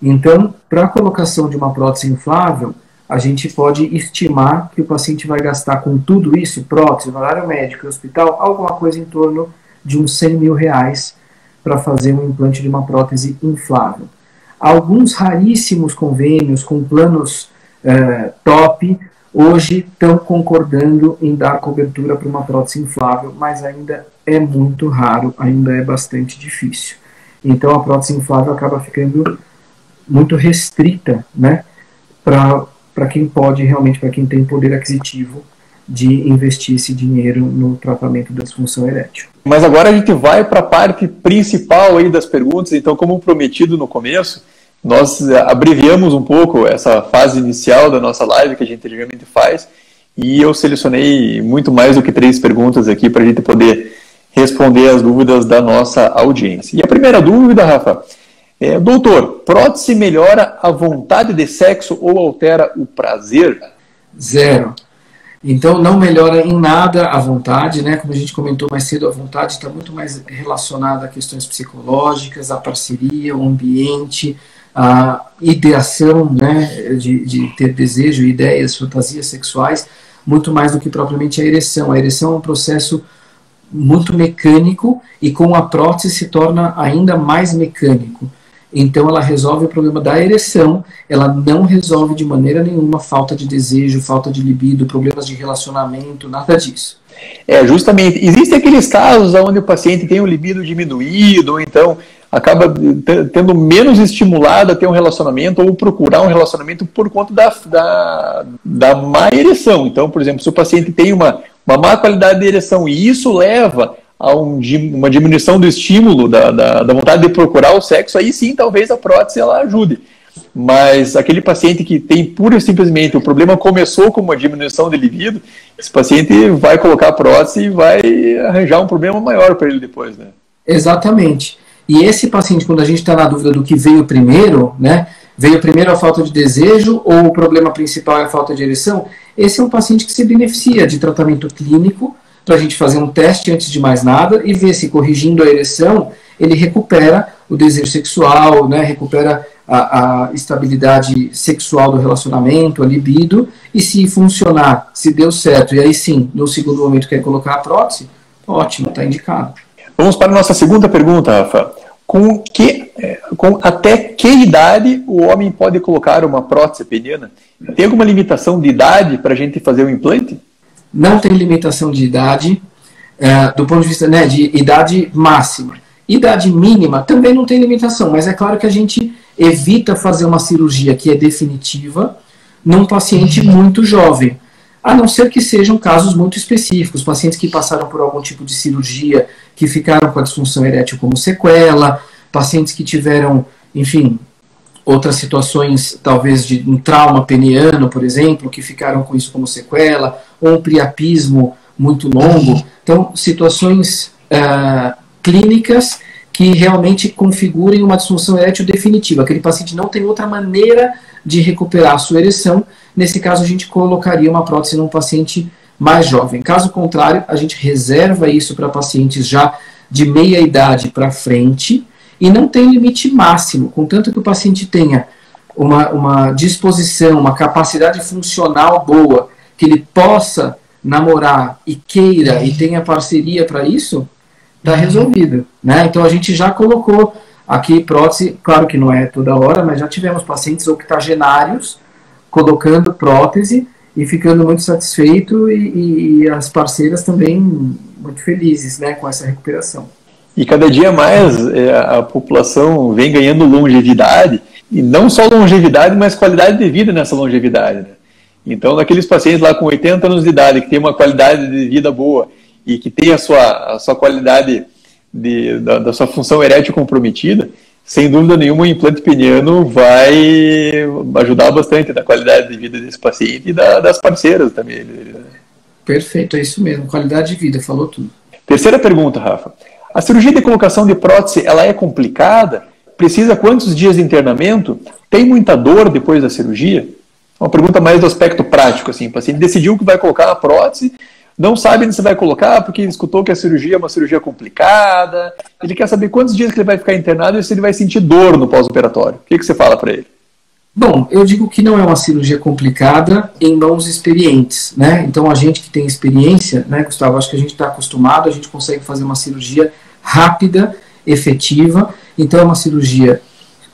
S2: Então, para a colocação de uma prótese inflável, a gente pode estimar que o paciente vai gastar com tudo isso, prótese, honorário médico e hospital, alguma coisa em torno de uns 100 mil reais para fazer um implante de uma prótese inflável. Alguns raríssimos convênios com planos eh, top hoje estão concordando em dar cobertura para uma prótese inflável, mas ainda é muito raro, ainda é bastante difícil. Então a prótese inflável acaba ficando muito restrita, né, para quem pode realmente, para quem tem poder aquisitivo de investir esse dinheiro no tratamento da disfunção erétil.
S1: Mas agora a gente vai para a parte principal aí das perguntas. Então, como prometido no começo, nós eh, abreviamos um pouco essa fase inicial da nossa live que a gente geralmente faz e eu selecionei muito mais do que três perguntas aqui para a gente poder responder as dúvidas da nossa audiência. E a primeira dúvida, Rafa, é, doutor, prótese melhora a vontade de sexo ou altera o prazer?
S2: Zero. Então não melhora em nada a vontade, né? Como a gente comentou mais cedo, a vontade está muito mais relacionada a questões psicológicas, a parceria, o ambiente, a ideação, né? De, de ter desejo, ideias, fantasias sexuais, muito mais do que propriamente a ereção. A ereção é um processo muito mecânico e com a prótese se torna ainda mais mecânico. Então ela resolve o problema da ereção, ela não resolve de maneira nenhuma falta de desejo, falta de libido, problemas de relacionamento, nada disso.
S1: É, justamente. Existem aqueles casos onde o paciente tem um libido diminuído, ou então acaba tendo menos estimulado a ter um relacionamento ou procurar um relacionamento por conta da, da, da má ereção. Então, por exemplo, se o paciente tem uma, uma má qualidade de ereção e isso leva a um, uma diminuição do estímulo, da, da, da, vontade de procurar o sexo, aí sim talvez a prótese ela ajude. Mas aquele paciente que tem pura e simplesmente o problema começou com uma diminuição de libido, esse paciente vai colocar a prótese e vai arranjar um problema maior para ele depois, né?
S2: Exatamente. E esse paciente, quando a gente está na dúvida do que veio primeiro, né? Veio primeiro a falta de desejo ou o problema principal é a falta de ereção? Esse é um paciente que se beneficia de tratamento clínico para a gente fazer um teste antes de mais nada e ver se corrigindo a ereção ele recupera o desejo sexual, né, recupera a, a, estabilidade sexual do relacionamento, a libido, e se funcionar, se deu certo, e aí sim, no segundo momento quer colocar a prótese, ótimo, está indicado.
S1: Vamos para a nossa segunda pergunta, Rafa. Com, que, é, com até que idade o homem pode colocar uma prótese peniana? Tem alguma limitação de idade para a gente fazer o implante?
S2: Não tem limitação de idade, é, do ponto de vista né, de idade máxima. Idade mínima também não tem limitação, mas é claro que a gente evita fazer uma cirurgia que é definitiva num paciente muito jovem. a não ser que sejam casos muito específicos, pacientes que passaram por algum tipo de cirurgia, que ficaram com a disfunção erétil como sequela, pacientes que tiveram, enfim, outras situações, talvez de um trauma peniano, por exemplo, que ficaram com isso como sequela, ou um priapismo muito longo. Então, situações uh, clínicas que realmente configurem uma disfunção erétil definitiva. Aquele paciente não tem outra maneira de recuperar a sua ereção. Nesse caso, a gente colocaria uma prótese num paciente mais jovem. Caso contrário, a gente reserva isso para pacientes já de meia idade para frente e não tem limite máximo, contanto que o paciente tenha uma, uma disposição, uma capacidade funcional boa, que ele possa namorar e queira e tenha parceria para isso, está resolvido. Né? Então a gente já colocou aqui prótese, claro que não é toda hora, mas já tivemos pacientes octogenários colocando prótese e ficando muito satisfeito e, e, as parceiras também muito felizes né, com essa recuperação.
S1: E cada dia mais é, a população vem ganhando longevidade, e não só longevidade, mas qualidade de vida nessa longevidade. Né? Então, naqueles pacientes lá com 80 anos de idade, que tem uma qualidade de vida boa e que tem a sua, a sua qualidade de, da, da sua função erétil comprometida, sem dúvida nenhuma o implante peniano vai ajudar bastante na qualidade de vida desse paciente e da, das parceiras também.
S2: Perfeito, é isso mesmo, qualidade de vida, falou tudo.
S1: Terceira pergunta, Rafa. A cirurgia de colocação de prótese, ela é complicada? Precisa quantos dias de internamento? Tem muita dor depois da cirurgia? Uma pergunta mais do aspecto prático, assim, o paciente decidiu que vai colocar a prótese, não sabe você vai colocar, porque escutou que a cirurgia é uma cirurgia complicada, ele quer saber quantos dias que ele vai ficar internado e se ele vai sentir dor no pós-operatório. O que, que você fala para ele?
S2: Bom, eu digo que não é uma cirurgia complicada em mãos experientes, né? Então a gente que tem experiência, né, Gustavo, acho que a gente está acostumado, a gente consegue fazer uma cirurgia rápida, efetiva. Então é uma cirurgia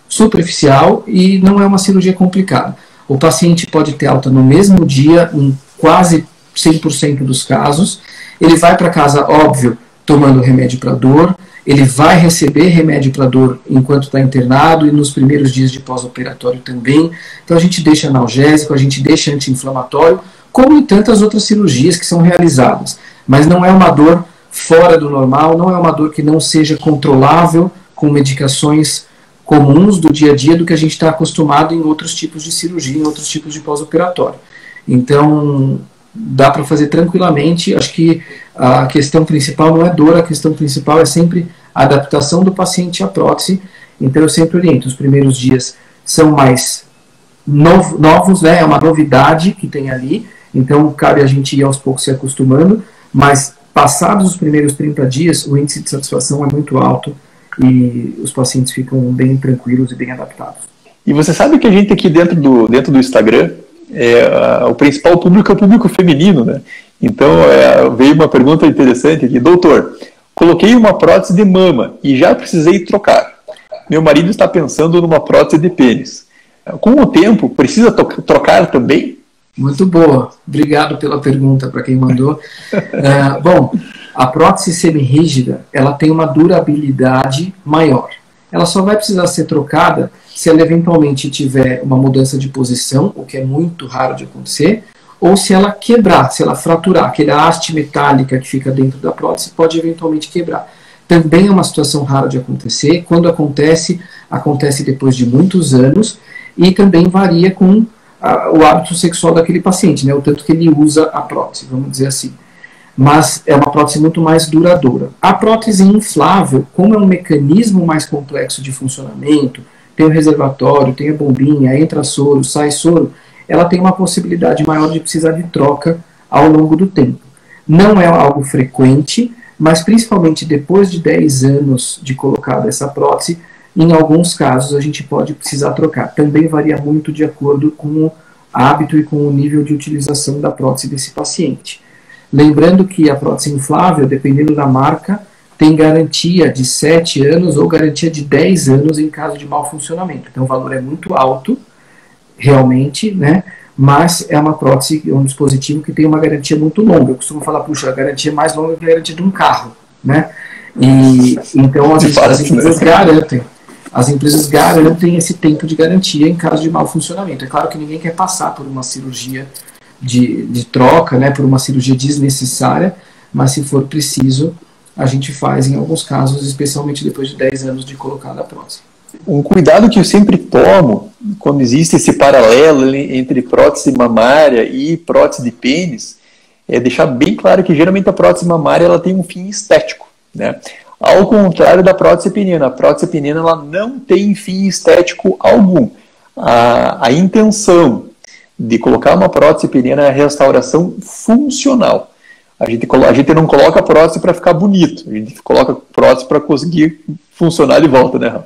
S2: superficial e não é uma cirurgia complicada. O paciente pode ter alta no mesmo dia, em quase 100% dos casos. Ele vai para casa, óbvio, tomando remédio para dor ele vai receber remédio para dor enquanto está internado e nos primeiros dias de pós-operatório também. Então a gente deixa analgésico, a gente deixa anti-inflamatório, como em tantas outras cirurgias que são realizadas. Mas não é uma dor fora do normal, não é uma dor que não seja controlável com medicações comuns do dia a dia do que a gente está acostumado em outros tipos de cirurgia, em outros tipos de pós-operatório. Então, dá para fazer tranquilamente. Acho que a questão principal não é dor, a questão principal é sempre a adaptação do paciente à prótese. Então eu sempre oriento, os primeiros dias são mais novo, novos, né? é uma novidade que tem ali, então cabe a gente ir aos poucos se acostumando, mas passados os primeiros 30 dias, o índice de satisfação é muito alto e os pacientes ficam bem tranquilos e bem adaptados.
S1: E você sabe que a gente aqui dentro do, dentro do Instagram, é, o principal público é o público feminino, né? Então é, veio uma pergunta interessante aqui, doutor, coloquei uma prótese de mama e já precisei trocar. Meu marido está pensando numa prótese de pênis. Com o tempo, precisa trocar também?
S2: Muito boa. Obrigado pela pergunta para quem mandou. uh, <laughs> bom, a prótese semirrígida ela tem uma durabilidade maior. Ela só vai precisar ser trocada se ela eventualmente tiver uma mudança de posição, o que é muito raro de acontecer, ou se ela quebrar, se ela fraturar, aquela haste metálica que fica dentro da prótese pode eventualmente quebrar. Também é uma situação rara de acontecer. Quando acontece, acontece depois de muitos anos e também varia com a, o hábito sexual daquele paciente, né, o tanto que ele usa a prótese, vamos dizer assim. Mas é uma prótese muito mais duradoura. A prótese inflável, como é um mecanismo mais complexo de funcionamento, tem o reservatório, tem a bombinha, entra soro, sai soro, ela tem uma possibilidade maior de precisar de troca ao longo do tempo. Não é algo frequente, mas principalmente depois de 10 anos de colocada essa prótese, em alguns casos a gente pode precisar trocar. Também varia muito de acordo com o hábito e com o nível de utilização da prótese desse paciente. Lembrando que a prótese inflável, dependendo da marca, tem garantia de 7 anos ou garantia de 10 anos em caso de mau funcionamento. Então o valor é muito alto, realmente, né? Mas é uma prótese, é um dispositivo que tem uma garantia muito longa. Eu costumo falar, puxa, a garantia é mais longa que a garantia de um carro, né? E então as, <laughs> as empresas garantem. As empresas garantem esse tempo de garantia em caso de mau funcionamento. É claro que ninguém quer passar por uma cirurgia de, de troca, né, por uma cirurgia desnecessária, mas se for preciso, a gente faz em alguns casos, especialmente depois de 10 anos de colocada a prótese.
S1: Um cuidado que eu sempre tomo quando existe esse paralelo entre prótese mamária e prótese de pênis é deixar bem claro que geralmente a prótese mamária ela tem um fim estético, né? Ao contrário da prótese peniana, a prótese peniana ela não tem fim estético algum. A, a intenção de colocar uma prótese peniana é a restauração funcional. A gente, a gente não coloca prótese para ficar bonito, a gente coloca prótese para conseguir funcionar de volta, né?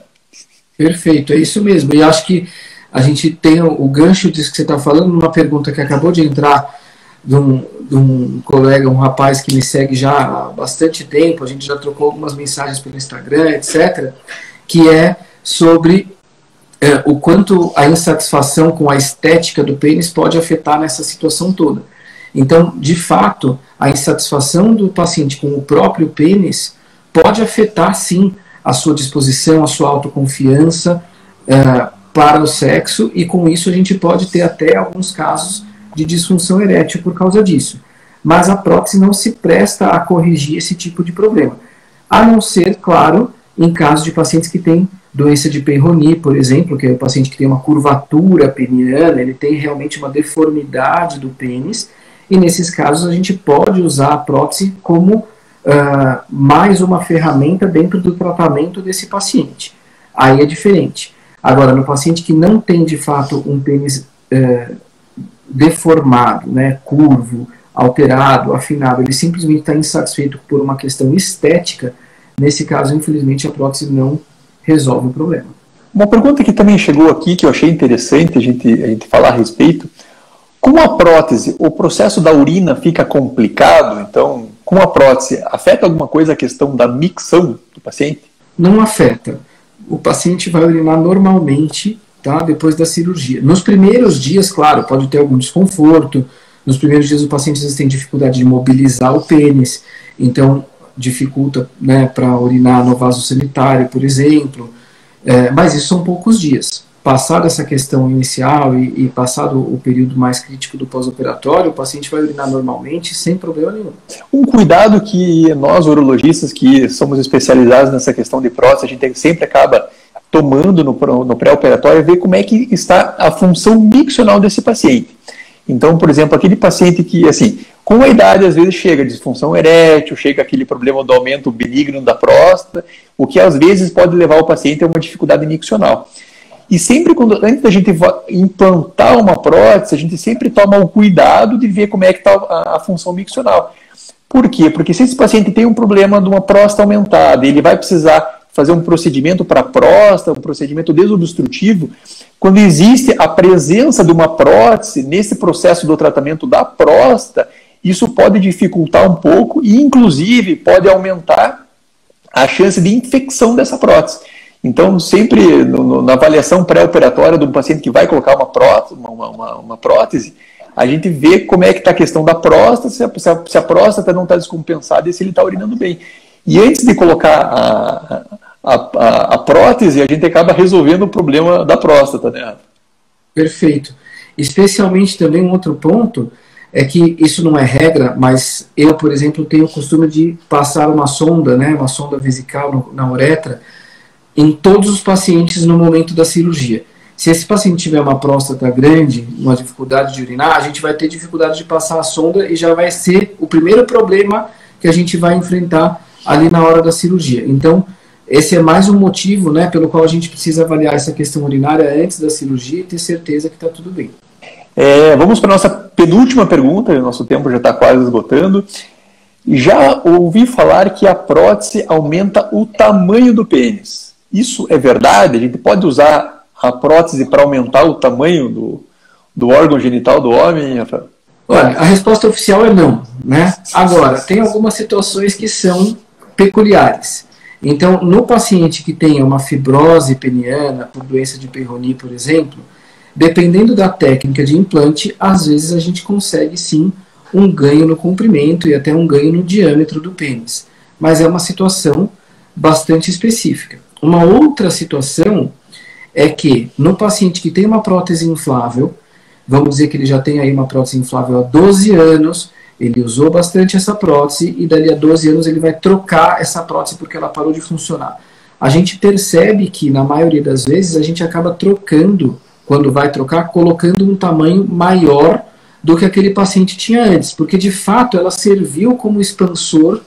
S2: Perfeito, é isso mesmo. E acho que a gente tem o gancho disso que você está falando, numa pergunta que acabou de entrar de um, de um colega, um rapaz que me segue já há bastante tempo, a gente já trocou algumas mensagens pelo Instagram, etc., que é sobre é, o quanto a insatisfação com a estética do pênis pode afetar nessa situação toda. Então, de fato, a insatisfação do paciente com o próprio pênis pode afetar, sim, a sua disposição, a sua autoconfiança é, para o sexo, e com isso a gente pode ter até alguns casos de disfunção erétil por causa disso. Mas a prótese não se presta a corrigir esse tipo de problema. A não ser, claro, em casos de pacientes que têm doença de Peyronie, por exemplo, que é o paciente que tem uma curvatura peniana, ele tem realmente uma deformidade do pênis, e nesses casos a gente pode usar a prótese como uh, mais uma ferramenta dentro do tratamento desse paciente. Aí é diferente. Agora, no paciente que não tem de fato um pênis uh, deformado, né, curvo, alterado, afinado, ele simplesmente está insatisfeito por uma questão estética, nesse caso, infelizmente, a prótese não resolve o problema.
S1: Uma pergunta que também chegou aqui, que eu achei interessante a gente, a gente falar a respeito, com a prótese, o processo da urina fica complicado, então, com a prótese, afeta alguma coisa a questão da micção do paciente?
S2: Não afeta. O paciente vai urinar normalmente tá? depois da cirurgia. Nos primeiros dias, claro, pode ter algum desconforto. Nos primeiros dias, o paciente às vezes tem dificuldade de mobilizar o pênis, então dificulta né, para urinar no vaso sanitário, por exemplo. É, mas isso são poucos dias. Passado essa questão inicial e, e passado o período mais crítico do pós-operatório, o paciente vai urinar normalmente sem problema nenhum.
S1: Um cuidado que nós, urologistas, que somos especializados nessa questão de próstata, a gente sempre acaba tomando no, no pré-operatório é ver como é que está a função miccional desse paciente. Então, por exemplo, aquele paciente que, assim, com a idade, às vezes chega disfunção erétil, chega aquele problema do aumento benigno da próstata, o que às vezes pode levar o paciente a uma dificuldade miccional. E sempre, quando, antes da gente implantar uma prótese, a gente sempre toma o cuidado de ver como é que está a, a função miccional. Por quê? Porque se esse paciente tem um problema de uma próstata aumentada, ele vai precisar fazer um procedimento para próstata, um procedimento desobstrutivo, quando existe a presença de uma prótese nesse processo do tratamento da próstata, isso pode dificultar um pouco e, inclusive, pode aumentar a chance de infecção dessa prótese. Então, sempre no, no, na avaliação pré-operatória de um paciente que vai colocar uma prótese, uma, uma, uma prótese a gente vê como é que está a questão da próstata, se a, se a, próstata não está descompensada e se ele está urinando bem. E antes de colocar a, a, a, a, prótese, a gente acaba resolvendo o problema da próstata, né?
S2: Perfeito. Especialmente também um outro ponto é que isso não é regra, mas eu, por exemplo, tenho o costume de passar uma sonda, né, uma sonda vesical no, na uretra, em todos os pacientes no momento da cirurgia. Se esse paciente tiver uma próstata grande, uma dificuldade de urinar, a gente vai ter dificuldade de passar a sonda e já vai ser o primeiro problema que a gente vai enfrentar ali na hora da cirurgia. Então, esse é mais um motivo né, pelo qual a gente precisa avaliar essa questão urinária antes da cirurgia e ter certeza que está tudo bem.
S1: É, vamos para a nossa penúltima pergunta, nosso tempo já está quase esgotando. Já ouvi falar que a prótese aumenta o tamanho do pênis. Isso é verdade? A gente pode usar a prótese para aumentar o tamanho do, do órgão genital do homem, Rafael?
S2: Olha, a resposta oficial é não. Né? Agora, tem algumas situações que são peculiares. Então, no paciente que tenha uma fibrose peniana, por doença de Peyronie, por exemplo, dependendo da técnica de implante, às vezes a gente consegue sim um ganho no comprimento e até um ganho no diâmetro do pênis. Mas é uma situação bastante específica. Uma outra situação é que no paciente que tem uma prótese inflável, vamos dizer que ele já tem aí uma prótese inflável há 12 anos, ele usou bastante essa prótese e dali a 12 anos ele vai trocar essa prótese porque ela parou de funcionar. A gente percebe que na maioria das vezes a gente acaba trocando, quando vai trocar, colocando um tamanho maior do que aquele paciente tinha antes, porque de fato ela serviu como expansor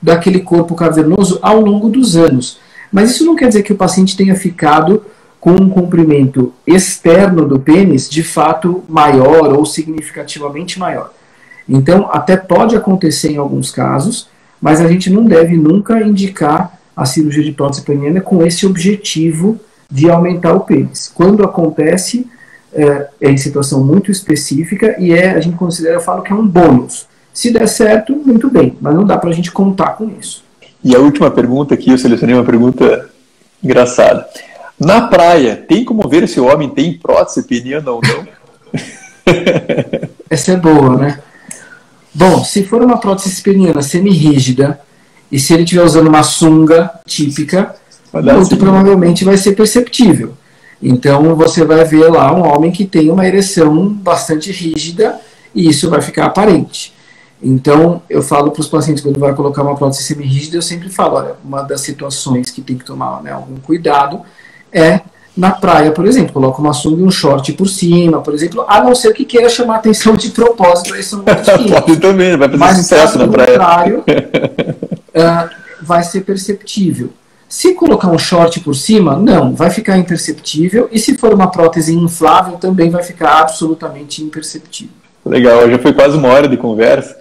S2: daquele corpo cavernoso ao longo dos anos. Mas isso não quer dizer que o paciente tenha ficado com um comprimento externo do pênis de fato maior ou significativamente maior. Então, até pode acontecer em alguns casos, mas a gente não deve nunca indicar a cirurgia de prótese peniana com esse objetivo de aumentar o pênis. Quando acontece, é, é, em situação muito específica e é, a gente considera, eu falo que é um bônus. Se der certo, muito bem, mas não dá para a gente contar com isso.
S1: E a última pergunta aqui, eu selecionei uma pergunta engraçada. Na praia, tem como ver se o homem tem prótese peniana ou não? <laughs>
S2: Essa é boa, né? Bom, se for uma prótese peniana semi-rígida e se ele estiver usando uma sunga típica, muito assim. provavelmente vai ser perceptível. Então você vai ver lá um homem que tem uma ereção bastante rígida e isso vai ficar aparente. Então eu falo para os pacientes quando vai colocar uma prótese semi-rígida, eu sempre falo, olha, uma das situações que tem que tomar né, algum cuidado é na praia, por exemplo, coloca uma sunga e um short por cima, por exemplo, a não ser que queira chamar atenção de propósito, esse <laughs> não
S1: Pode também, vai fazer Mas, sucesso na praia.
S2: Contrário, uh, <laughs> vai ser perceptível. Se colocar um short por cima, não, vai ficar imperceptível. E se for uma prótese inflável, também vai ficar absolutamente imperceptível.
S1: Legal, já foi quase uma hora de conversa.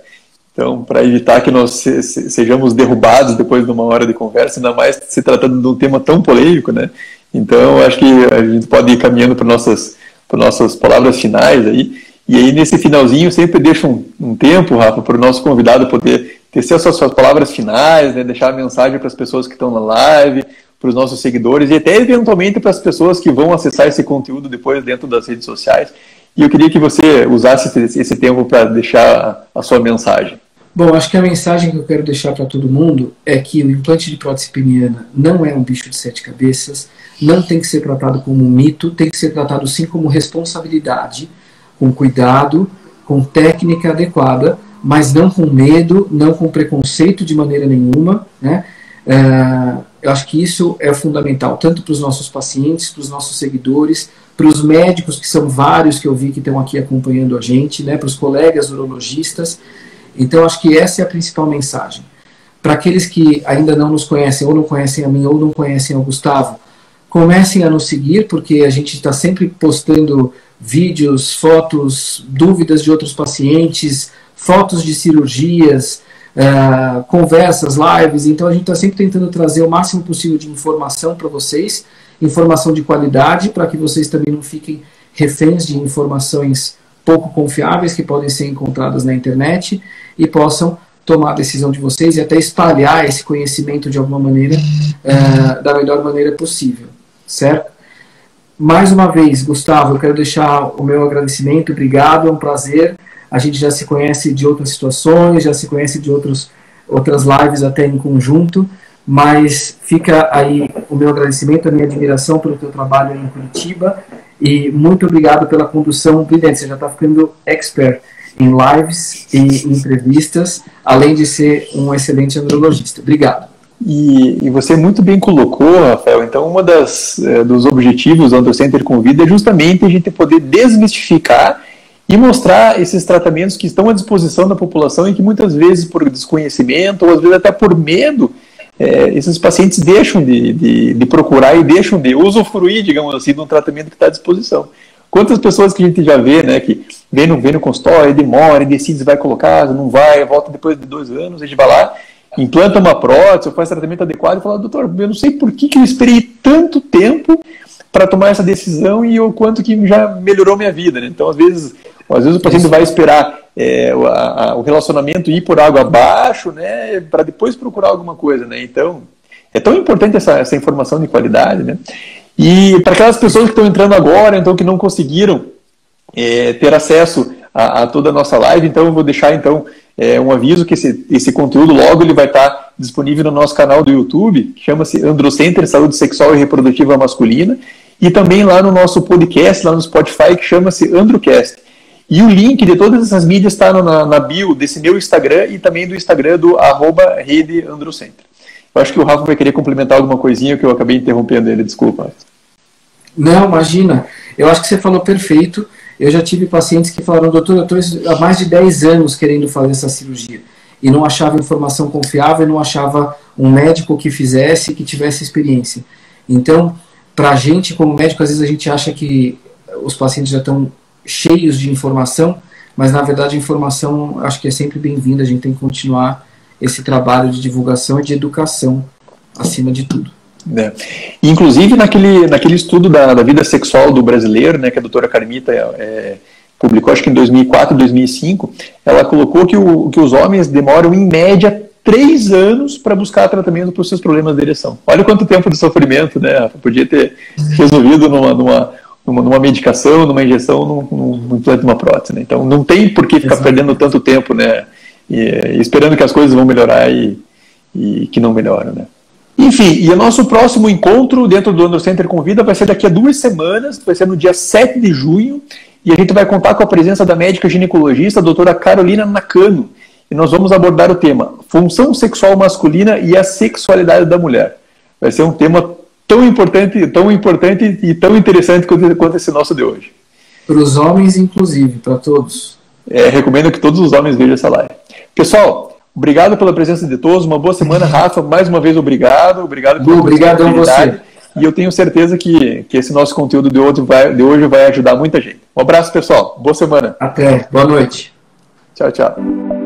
S1: Então, para evitar que nós sejamos derrubados depois de uma hora de conversa, ainda mais se tratando de um tema tão polêmico, né? Então, acho que a gente pode ir caminhando para nossas, para nossas palavras finais aí. E aí, nesse finalzinho, sempre deixo um, um tempo, Rafa, para o nosso convidado poder tecer as suas, suas palavras finais, né, deixar a mensagem para as pessoas que estão na live, para os nossos seguidores e até eventualmente para as pessoas que vão acessar esse conteúdo depois dentro das redes sociais. E eu queria que você usasse esse tempo para deixar a sua mensagem.
S2: Bom, acho que a mensagem que eu quero deixar para todo mundo é que o implante de prótese peniana não é um bicho de sete cabeças, não tem que ser tratado como um mito, tem que ser tratado sim como responsabilidade, com cuidado, com técnica adequada, mas não com medo, não com preconceito de maneira nenhuma. Né? É, eu acho que isso é fundamental, tanto para os nossos pacientes, para os nossos seguidores, para os médicos, que são vários que eu vi que estão aqui acompanhando a gente, né? para os colegas urologistas. Então, acho que essa é a principal mensagem. Para aqueles que ainda não nos conhecem, ou não conhecem a mim, ou não conhecem o Gustavo, comecem a nos seguir, porque a gente está sempre postando vídeos, fotos, dúvidas de outros pacientes, fotos de cirurgias, uh, conversas, lives. Então a gente está sempre tentando trazer o máximo possível de informação para vocês, informação de qualidade, para que vocês também não fiquem reféns de informações pouco confiáveis que podem ser encontradas na internet e possam tomar a decisão de vocês e até espalhar esse conhecimento de alguma maneira, uh, da melhor maneira possível, certo? Mais uma vez, Gustavo, eu quero deixar o meu agradecimento, obrigado, é um prazer a gente já se conhece de outras situações, já se conhece de outros, outras lives até em conjunto, mas fica aí o meu agradecimento, a minha admiração pelo teu trabalho em Curitiba e muito obrigado pela condução brilhante, você já está ficando expert em lives e entrevistas, além de ser um excelente andrologista. Obrigado.
S1: E, e, você muito bem colocou, Rafael. Então, uma das é, dos objetivos do Androcenter Convida é justamente a gente poder desmistificar e mostrar esses tratamentos que estão à disposição da população e que muitas vezes por desconhecimento ou às vezes até por medo é, esses pacientes deixam de, de, de, procurar e deixam de usufruir, digamos assim, de um tratamento que está à disposição. Quantas pessoas que a gente já vê, né, que vem no, vem no consultório, demora, decide se vai colocar, não vai, volta depois de dois anos, a gente vai lá, implanta uma prótese, faz tratamento adequado e fala, doutor, eu não sei por que, que eu esperei tanto tempo para tomar essa decisão e o quanto que já melhorou minha vida. Né? Então, às vezes, às vezes o paciente vai esperar é, o, a, o, relacionamento ir por água abaixo, né, para depois procurar alguma coisa. Né? Então, é tão importante essa, essa informação de qualidade. Né? E para aquelas pessoas que estão entrando agora, então que não conseguiram é, ter acesso a, a, toda a nossa live, então eu vou deixar então é, um aviso que esse, esse conteúdo logo ele vai estar disponível no nosso canal do YouTube, que chama-se Androcenter Saúde Sexual e Reprodutiva Masculina. e também lá no nosso podcast, lá no Spotify, que chama-se Androcast. E o link de todas essas mídias está na, na, bio desse meu Instagram e também do Instagram do arroba Rede Androcenter. Eu acho que o Rafa vai querer complementar alguma coisinha que eu acabei interrompendo ele, desculpa.
S2: Não, imagina. Eu acho que você falou perfeito. Eu já tive pacientes que falaram, doutor, eu estou há mais de 10 anos querendo fazer essa cirurgia e não achava informação confiável, não achava um médico que fizesse, que tivesse experiência. Então, para a gente, como médico, às vezes a gente acha que os pacientes já estão cheios de informação, mas na verdade a informação acho que é sempre bem-vinda, a gente tem que continuar esse trabalho de divulgação e de educação acima de tudo.
S1: É. Inclusive naquele, naquele estudo da, da, vida sexual do brasileiro, né, que a doutora Carmita é, publicou, acho que em 2004, 2005, ela colocou que, o, que os homens demoram em média três anos para buscar tratamento para os seus problemas de ereção. Olha quanto tempo de sofrimento, né? Podia ter resolvido numa, numa, numa, numa medicação, numa injeção, num, num implante de uma prótese. Né? Então não tem por que ficar Exato. perdendo tanto tempo, né? E, esperando que as coisas vão melhorar e, e que não melhoram, né? Enfim, e o nosso próximo encontro dentro do Androcenter Convida vai ser daqui a duas semanas, vai ser no dia 7 de junho, e a gente vai contar com a presença da médica ginecologista, a doutora Carolina Nakano, e nós vamos abordar o tema função sexual masculina e a sexualidade da mulher. Vai ser um tema tão importante, tão importante e tão interessante quanto, quanto esse nosso de hoje.
S2: Para os homens, inclusive, para todos.
S1: É, recomendo que todos os homens vejam essa live. Pessoal, obrigado pela presença de todos, uma boa semana, <laughs> Rafa, mais uma vez obrigado, obrigado
S2: pela Obrigado a você.
S1: E eu tenho certeza que, que esse nosso conteúdo de, outro vai, de hoje vai ajudar muita gente. Um abraço, pessoal. Boa semana.
S2: Até. Boa noite.
S1: Tchau, tchau.